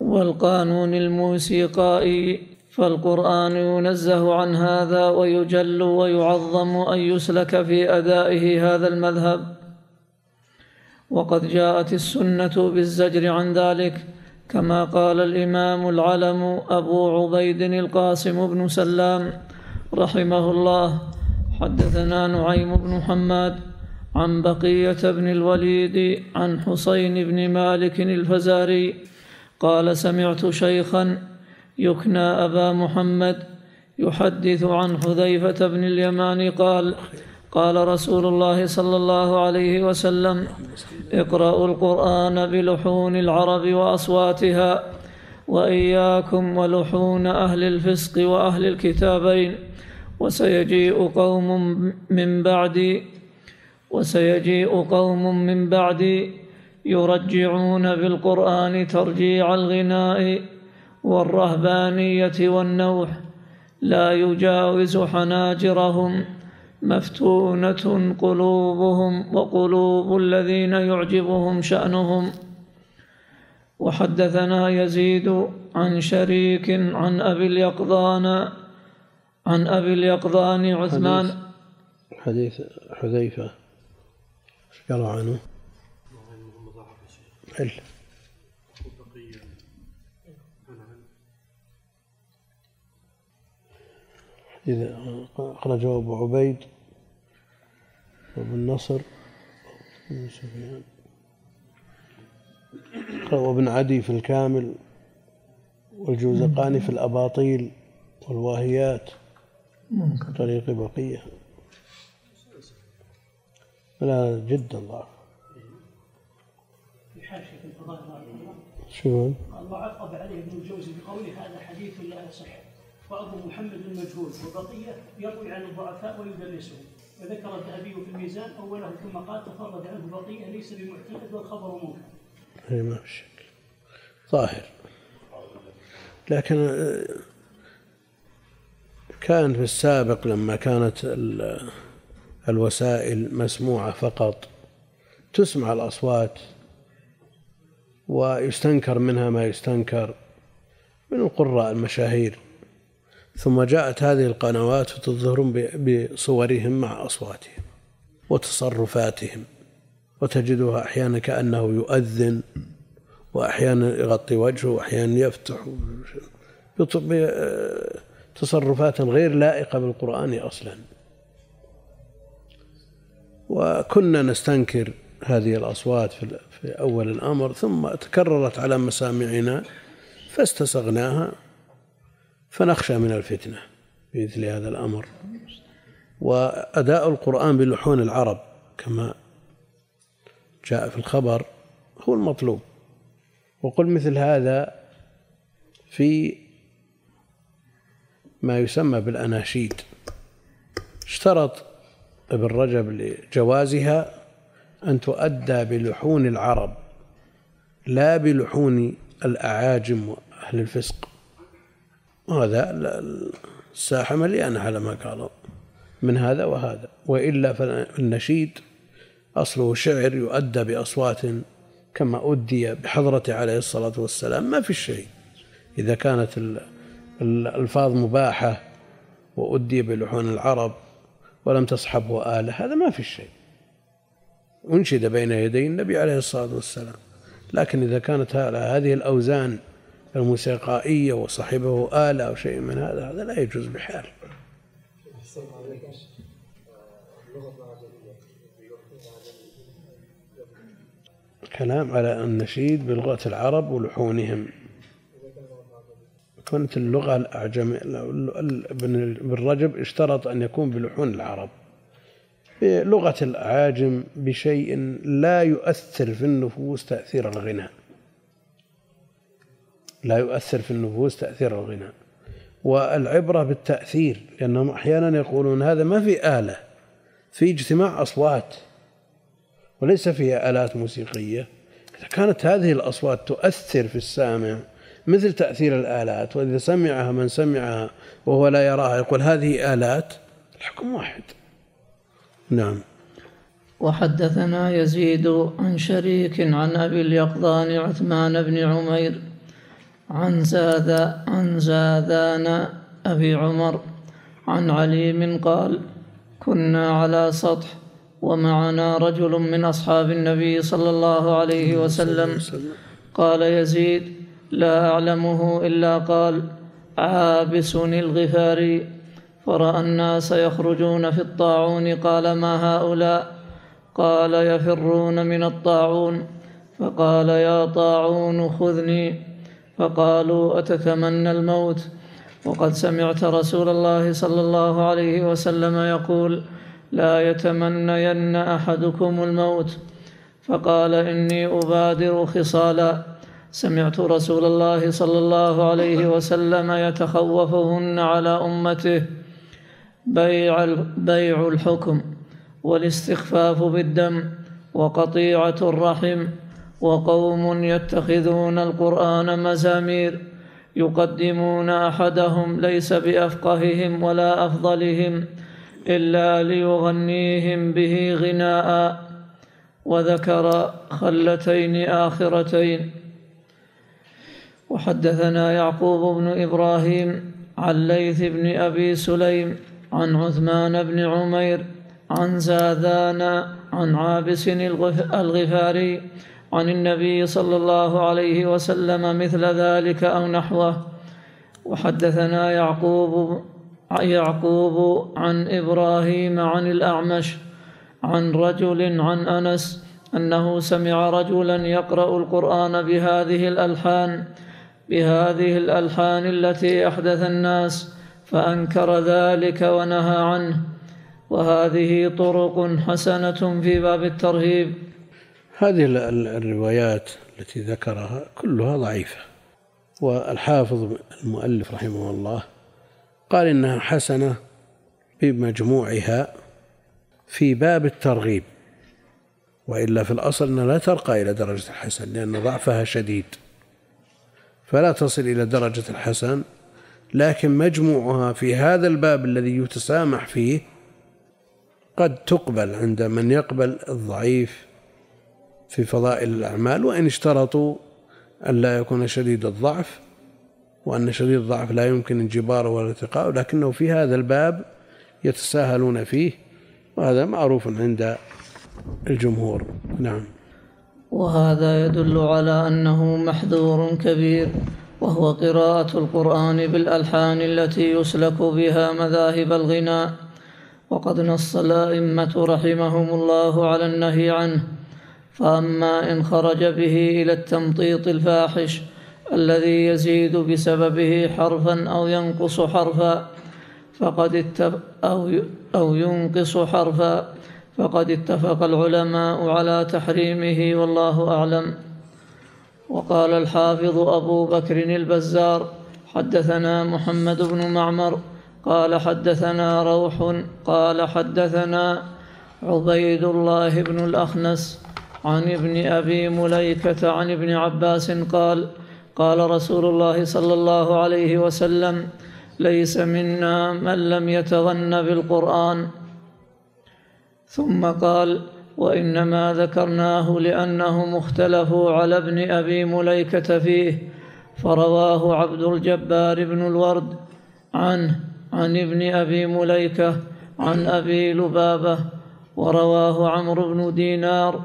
والقانون الموسيقائي. فالقرآن ينزه عن هذا ويجل ويعظم أن يسلك في أدائه هذا المذهب. وقد جاءت السنة بالزجر عن ذلك كما قال الإمام العلم أبو عبيد القاسم بن سلام رحمه الله حدثنا نعيم بن محمد عن بقية بن الوليد عن حسين بن مالك الفزاري قال سمعت شيخا يكنى أبا محمد يحدث عن حذيفة بن اليمان قال قال رسول الله صلى الله عليه وسلم اقرأوا القرآن بلحون العرب وأصواتها وإياكم ولحون أهل الفسق وأهل الكتابين وسيجيء قوم من بعدي وسيجيء قوم من بعدي يرجعون بالقرآن ترجيع الغناء والرهبانية والنوح لا يجاوز حناجرهم مفتونة قلوبهم وقلوب الذين يعجبهم شأنهم. وحدثنا يزيد عن شريك عن أبي اليقظان عن أبي اليقظان عثمان. حديث حذيفة إيش قالوا عنه؟ إذا أخرجه أبو عبيد وابن النصر بن سفيان. وابن عدي في الكامل والجوزقاني في الأباطيل والواهيات ممكن. طريق بقية. لا جدا ضعف في حاشية الفضائل شلون؟ قال وعقب عليه ابن الجوزي بقوله هذا حديث لا يصح. وابو محمد المجهول وبقيه يروي عن الضعفاء ويدلسهم وذكر الذهبي في الميزان أوله ثم قال تفرد عنه بقية ليس بمعتمد والخبر منكر. اي ما في شك. ظاهر. لكن آه، كان في السابق لما كانت ال- الوسائل مسموعة فقط تسمع الأصوات ويستنكر منها ما يستنكر من القراء المشاهير. ثم جاءت هذه القنوات وتظهرون ب- بصورهم مع أصواتهم وتصرفاتهم وتجدها أحيانا كأنه يؤذن وأحيانا يغطي وجهه وأحيانا يفتح. تصرفات غير لائقة بالقرآن أصلا. وكنا نستنكر هذه الأصوات في أول الأمر ثم تكررت على مسامعنا فاستسغناها. فنخشى من الفتنة بمثل هذا الأمر. وأداء القرآن بلحون العرب كما جاء في الخبر هو المطلوب. وقل مثل هذا في ما يسمى بالأناشيد. اشترط ابن رجب لجوازها أن تؤدى بلحون العرب لا بلحون الأعاجم وأهل الفسق. وهذا الساحة مليانة على ما قالوا. من هذا وهذا. وإلا فالنشيد أصله شعر يؤدى بأصوات كما أدي بحضرة عليه الصلاة والسلام. ما في شيء. إذا كانت الألفاظ مباحة وأدي بلحون العرب ولم تصحبه آلة هذا ما في شيء. أنشد بين يدي النبي عليه الصلاة والسلام. لكن إذا كانت هذه الأوزان الموسيقائية وصاحبه آلة أو شيء من هذا هذا لا يجوز بحال. كلام على النشيد بلغة العرب ولحونهم. كنت اللغة الأعجم ابن رجب اشترط أن يكون بلحون العرب. بلغة الأعاجم بشيء لا يؤثر في النفوس تأثير الغناء. لا يؤثر في النفوس تأثير الغناء. والعبرة بالتأثير لأنهم أحيانا يقولون هذا ما في آلة في اجتماع أصوات وليس فيها آلات موسيقية. إذا كانت هذه الأصوات تؤثر في السامع مثل تأثير الآلات وإذا سمعها من سمعها وهو لا يراها يقول هذه آلات الحكم واحد. نعم. وحدثنا يزيد عن شريك عن أبي اليقظان عثمان بن عمير عن زاد عن زاذان أبي عمر. عن عليم قال كنا على سطح ومعنا رجل من أصحاب النبي صلى الله عليه وسلم. قال يزيد لا أعلمه إلا قال عابس الغفاري فرأى الناس يخرجون في الطاعون. قال ما هؤلاء؟ قال يفرون من الطاعون. فقال يا طاعون خذني. فقالوا أتتمنى الموت؟ وقد سمعت رسول الله صلى الله عليه وسلم يقول لا يتمنين أحدكم الموت. فقال إني أبادر خصالا. سمعت رسول الله صلى الله عليه وسلم يتخوفهن على أمته. بيع بيع الحكم والاستخفاف بالدم وقطيعة الرحم. وقوم يتخذون القرآن مزامير يقدمون أحدهم ليس بأفقههم ولا أفضلهم إلا ليغنيهم به غناء وذكر خلتين آخرتين. وحدثنا يعقوب بن إبراهيم عن ليث بن أبي سليم عن عثمان بن عمير عن زاذان عن عابس الغفاري عن النبي صلى الله عليه وسلم مثل ذلك أو نحوه. وحدثنا يعقوب يعقوب عن إبراهيم عن الأعمش عن رجل عن أنس أنه سمع رجلا يقرأ القرآن بهذه الألحان بهذه الألحان التي أحدث الناس فأنكر ذلك ونهى عنه. وهذه طرق حسنة في باب الترهيب. هذه الروايات التي ذكرها كلها ضعيفة. والحافظ المؤلف رحمه الله قال إنها حسنة بمجموعها في باب الترغيب وإلا في الأصل أنها لا ترقى إلى درجة الحسن لأن ضعفها شديد. فلا تصل إلى درجة الحسن لكن مجموعها في هذا الباب الذي يتسامح فيه قد تقبل عند من يقبل الضعيف في فضائل الأعمال وإن اشترطوا أن لا يكون شديد الضعف وأن شديد الضعف لا يمكن انجباره ولا ارتقاءه لكنه في هذا الباب يتساهلون فيه وهذا معروف عند الجمهور. نعم. وهذا يدل على أنه محذور كبير وهو قراءة القرآن بالألحان التي يسلك بها مذاهب الغناء. وقد نص الأئمة رحمهم الله على النهي عنه فأما إن خرج به إلى التمطيط الفاحش الذي يزيد بسببه حرفا أو ينقص حرفا فقد أو, أو ينقص حرفا فقد اتفق العلماء على تحريمه والله أعلم. وقال الحافظ أبو بكر البزار حدثنا محمد بن معمر قال حدثنا روح قال حدثنا عبيد الله بن الأخنس عن ابن أبي مليكة عن ابن عباس قال قال رسول الله صلى الله عليه وسلم ليس منا من لم يتغن بالقرآن. ثم قال وإنما ذكرناه لأنهم اختلفوا على ابن أبي مليكة فيه فرواه عبد الجبار بن الورد عنه عن ابن أبي مليكة عن أبي لبابة ورواه عمرو بن دينار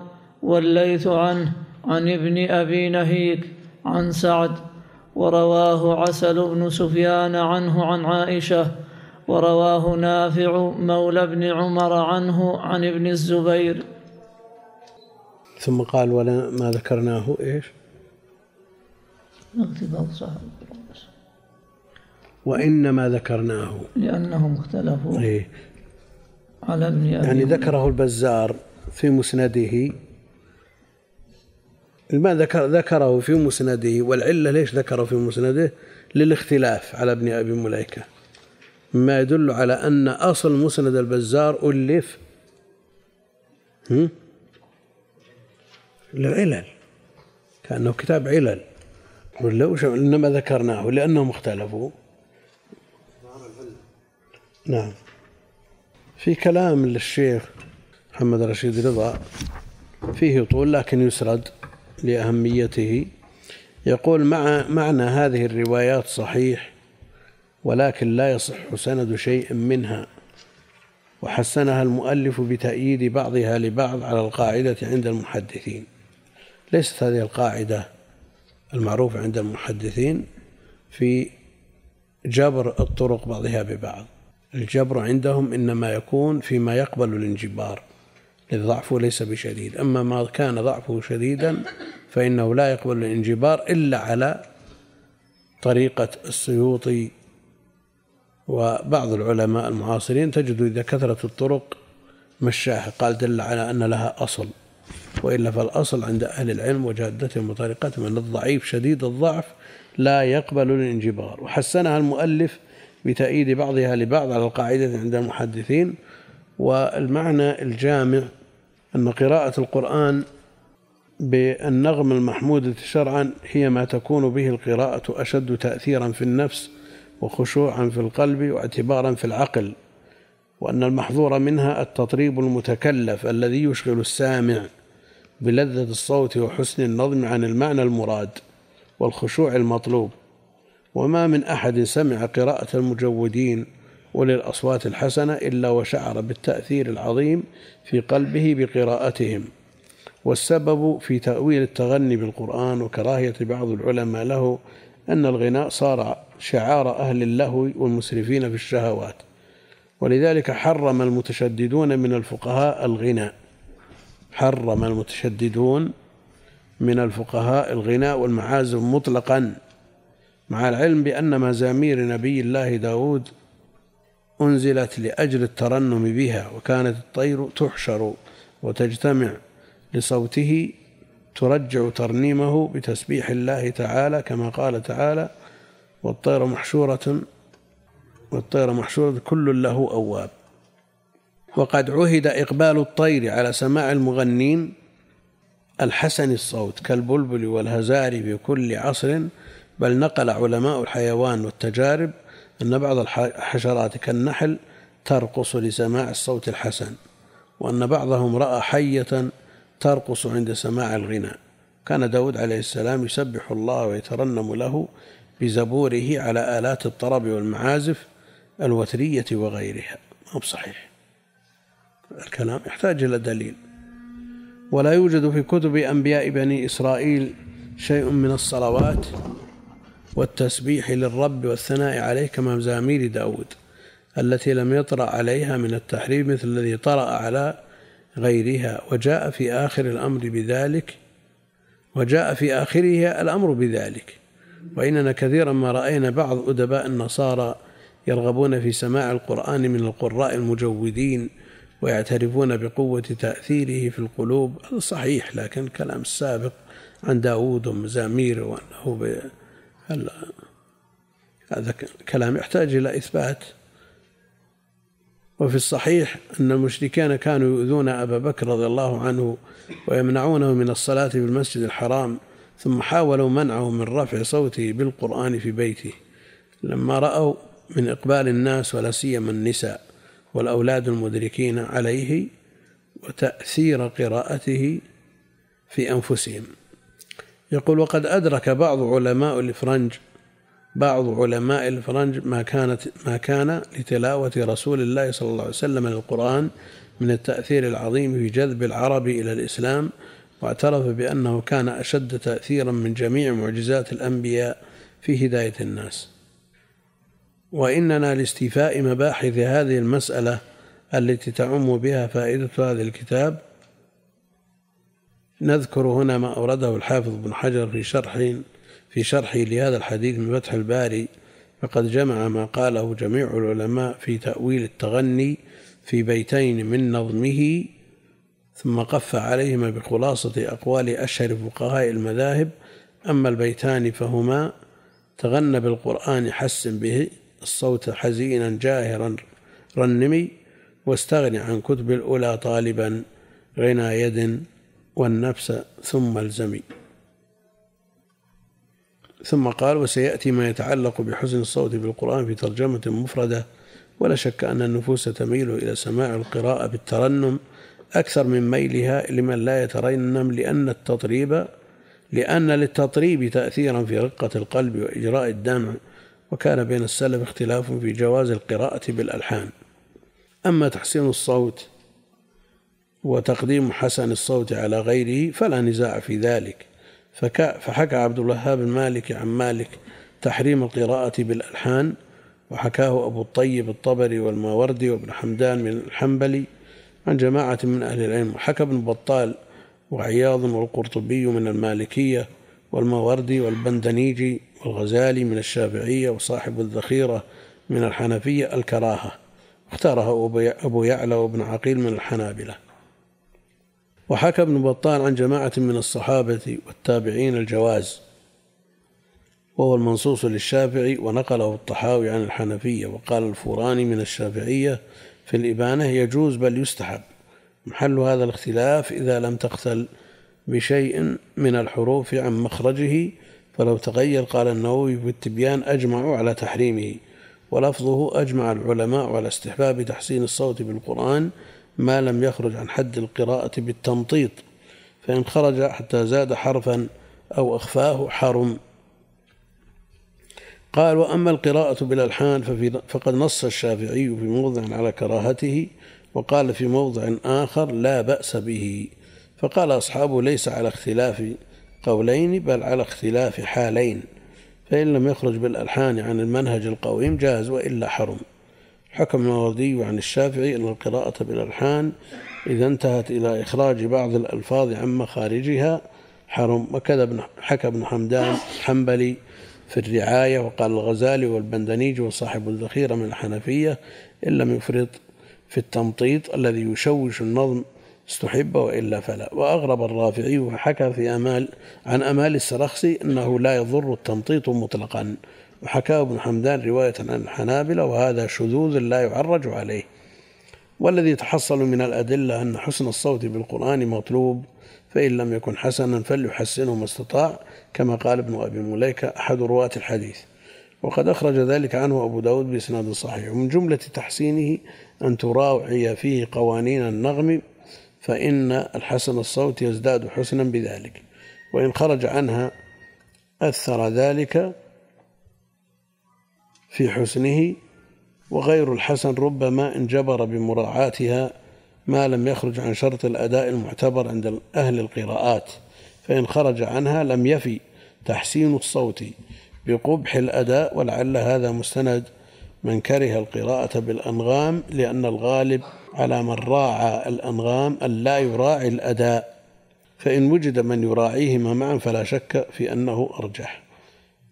والليث عنه عن ابن أبي نهيك عن سعد ورواه عسل بن سفيان عنه عن عائشة ورواه نافع مولى بن عمر عنه عن ابن الزبير. ثم قال ولا ما ذكرناه إيش؟ اقتباس صاحب وإنما ذكرناه. لأنهم اختلفوا إيه. على ابن أبي يعني ذكره البزار في مسنده ما ذكر ذكره في مسنده والعلة ليش ذكره في مسنده؟ للاختلاف على ابن أبي مليكة. مما يدل على أن أصل مسند البزار ألف. هم؟ للعلل كأنه كتاب علل. ولا وش إنما ذكرناه لأنهم اختلفوا. نعم. في كلام للشيخ محمد رشيد رضا فيه طول لكن يسرد. لأهميته. يقول مع معنى هذه الروايات صحيح ولكن لا يصح سند شيء منها. وحسنها المؤلف بتأييد بعضها لبعض على القاعدة عند المحدثين. ليست هذه القاعدة المعروفة عند المحدثين في جبر الطرق بعضها ببعض. الجبر عندهم إنما يكون فيما يقبل الانجبار. إذ ضعفه ليس بشديد. أما ما كان ضعفه شديدا فإنه لا يقبل الانجبار إلا على طريقة السيوطي وبعض العلماء المعاصرين. تجد إذا كثرت الطرق مشاه قال دل على أن لها أصل وإلا فالأصل عند أهل العلم وجادتهم وطريقتهم أن الضعيف شديد الضعف لا يقبل الانجبار. وحسنها المؤلف بتأييد بعضها لبعض على القاعدة عند المحدثين والمعنى الجامع أن قراءة القرآن بالنغم المحمودة شرعا هي ما تكون به القراءة أشد تأثيرا في النفس وخشوعا في القلب واعتبارا في العقل وأن المحظور منها التطريب المتكلف الذي يشغل السامع بلذة الصوت وحسن النظم عن المعنى المراد والخشوع المطلوب. وما من أحد سمع قراءة المجودين وللأصوات الحسنة إلا وشعر بالتأثير العظيم في قلبه بقراءتهم. والسبب في تأويل التغني بالقرآن وكراهية بعض العلماء له أن الغناء صار شعار أهل اللهو والمسرفين في الشهوات. ولذلك حرم المتشددون من الفقهاء الغناء. حرم المتشددون من الفقهاء الغناء والمعازف مطلقا. مع العلم بأن مزامير نبي الله داود أنزلت لأجل الترنم بها وكانت الطير تحشر وتجتمع لصوته ترجع ترنيمه بتسبيح الله تعالى كما قال تعالى والطير محشورة والطير محشورة كل له أواب. وقد عهد إقبال الطير على سماع المغنين الحسن الصوت كالبلبل والهزار في كل عصر بل نقل علماء الحيوان والتجارب أن بعض الحشرات كالنحل ترقص لسماع الصوت الحسن وأن بعضهم رأى حية ترقص عند سماع الغناء. كان داود عليه السلام يسبح الله ويترنم له بزبوره على آلات الطرب والمعازف الوترية وغيرها. ما بصحيح. الكلام يحتاج إلى دليل. ولا يوجد في كتب أنبياء بني إسرائيل شيء من الصلوات والتسبيح للرب والثناء عليه كما مزامير داود التي لم يطرأ عليها من التحريم مثل الذي طرأ على غيرها وجاء في آخر الأمر بذلك وجاء في آخره الأمر بذلك. وإننا كثيرا ما رأينا بعض أدباء النصارى يرغبون في سماع القرآن من القراء المجودين ويعترفون بقوة تأثيره في القلوب. هذا صحيح لكن الكلام السابق عن داود ومزامير وأنه ب... هذا كلام يحتاج إلى إثبات. وفي الصحيح أن المشركين كانوا يؤذون أبا بكر رضي الله عنه ويمنعونه من الصلاة في المسجد الحرام ثم حاولوا منعه من رفع صوته بالقرآن في بيته. لما رأوا من إقبال الناس ولا سيما النساء والأولاد المدركين عليه وتأثير قراءته في أنفسهم. يقول وقد أدرك بعض علماء الإفرنج بعض علماء الفرنج ما كانت ما كان لتلاوة رسول الله صلى الله عليه وسلم للقرآن من التأثير العظيم في جذب العرب إلى الإسلام واعترف بأنه كان أشد تأثيرا من جميع معجزات الأنبياء في هداية الناس. وإننا لاستيفاء مباحث هذه المسألة التي تعم بها فائدة هذا الكتاب نذكر هنا ما أورده الحافظ بن حجر في شرح في شرحه لهذا الحديث من فتح الباري. فقد جمع ما قاله جميع العلماء في تأويل التغني في بيتين من نظمه ثم قف عليهما بخلاصة أقوال أشهر فقهاء المذاهب. أما البيتان فهما تغنى بالقرآن حسن به الصوت حزينا جاهرا رنمي واستغني عن كتب الأولى طالبا غنى يد والنفس ثم الزمي. ثم قال وسيأتي ما يتعلق بحسن الصوت بالقرآن في ترجمة مفردة ولا شك أن النفوس تميل إلى سماع القراءة بالترنم أكثر من ميلها لمن لا يترنم لأن التطريب لأن للتطريب تأثيرا في رقة القلب وإجراء الدمع وكان بين السلف اختلاف في جواز القراءة بالألحان. أما تحسين الصوت وتقديم حسن الصوت على غيره فلا نزاع في ذلك. فحكى عبد الوهاب المالكي عن مالك تحريم القراءة بالألحان وحكاه أبو الطيب الطبري والماوردي وابن حمدان من الحنبلي عن جماعة من أهل العلم وحكى ابن بطال وعياض والقرطبي من المالكية والماوردي والبندنيجي والغزالي من الشافعية وصاحب الذخيرة من الحنفية الكراهة. اختاره أبو يعلى وابن عقيل من الحنابلة. وحكى ابن بطال عن جماعة من الصحابة والتابعين الجواز وهو المنصوص للشافعي ونقله الطحاوي عن الحنفية وقال الفوراني من الشافعية في الإبانة يجوز بل يستحب. محل هذا الاختلاف إذا لم تختل بشيء من الحروف عن مخرجه فلو تغير قال النووي في التبيان أجمعوا على تحريمه ولفظه أجمع العلماء على استحباب تحسين الصوت بالقرآن ما لم يخرج عن حد القراءة بالتمطيط فإن خرج حتى زاد حرفا أو أخفاه حرم. قال وأما القراءة بالألحان ففي فقد نص الشافعي في موضع على كراهته وقال في موضع آخر لا بأس به. فقال أصحابه ليس على اختلاف قولين بل على اختلاف حالين فإن لم يخرج بالألحان عن المنهج القويم جاز وإلا حرم. حكم الماوردي عن الشافعي أن القراءة بالألحان إذا انتهت إلى إخراج بعض الألفاظ عن مخارجها حرم. وكذا حكى ابن حمدان الحنبلي في الرعاية وقال الغزالي والبندنيج وصاحب الذخيرة من الحنفية إن لم يفرط في التمطيط الذي يشوش النظم استحب وإلا فلا. وأغرب الرافعي وحكى في أمال عن أمال السرخسي أنه لا يضر التمطيط مطلقا. وحكاه ابن حمدان رواية عن الحنابلة وهذا شذوذ لا يعرج عليه. والذي تحصل من الأدلة أن حسن الصوت بالقرآن مطلوب فإن لم يكن حسنا فليحسنه ما استطاع كما قال ابن أبي مليكة أحد رواة الحديث. وقد أخرج ذلك عنه أبو داود بإسناد صحيح. ومن جملة تحسينه أن تراعي فيه قوانين النغم فإن الحسن الصوت يزداد حسنا بذلك. وإن خرج عنها أثر ذلك في حسنه وغير الحسن ربما انجبر بمراعاتها ما لم يخرج عن شرط الأداء المعتبر عند أهل القراءات فإن خرج عنها لم يفي تحسين الصوت بقبح الأداء ولعل هذا مستند من كره القراءة بالأنغام لأن الغالب على من راعى الأنغام أن لا يراعي الأداء فإن وجد من يراعيهما معا فلا شك في أنه أرجح.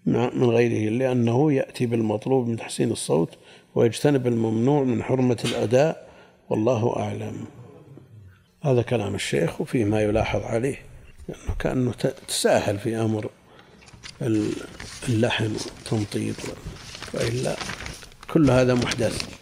من غيره لأنه يأتي بالمطلوب من تحسين الصوت ويجتنب الممنوع من حرمة الأداء والله أعلم. هذا كلام الشيخ وفيه ما يلاحظ عليه لأنه كأنه تساهل في أمر اللحن والتمطيط وإلا كل هذا محدث.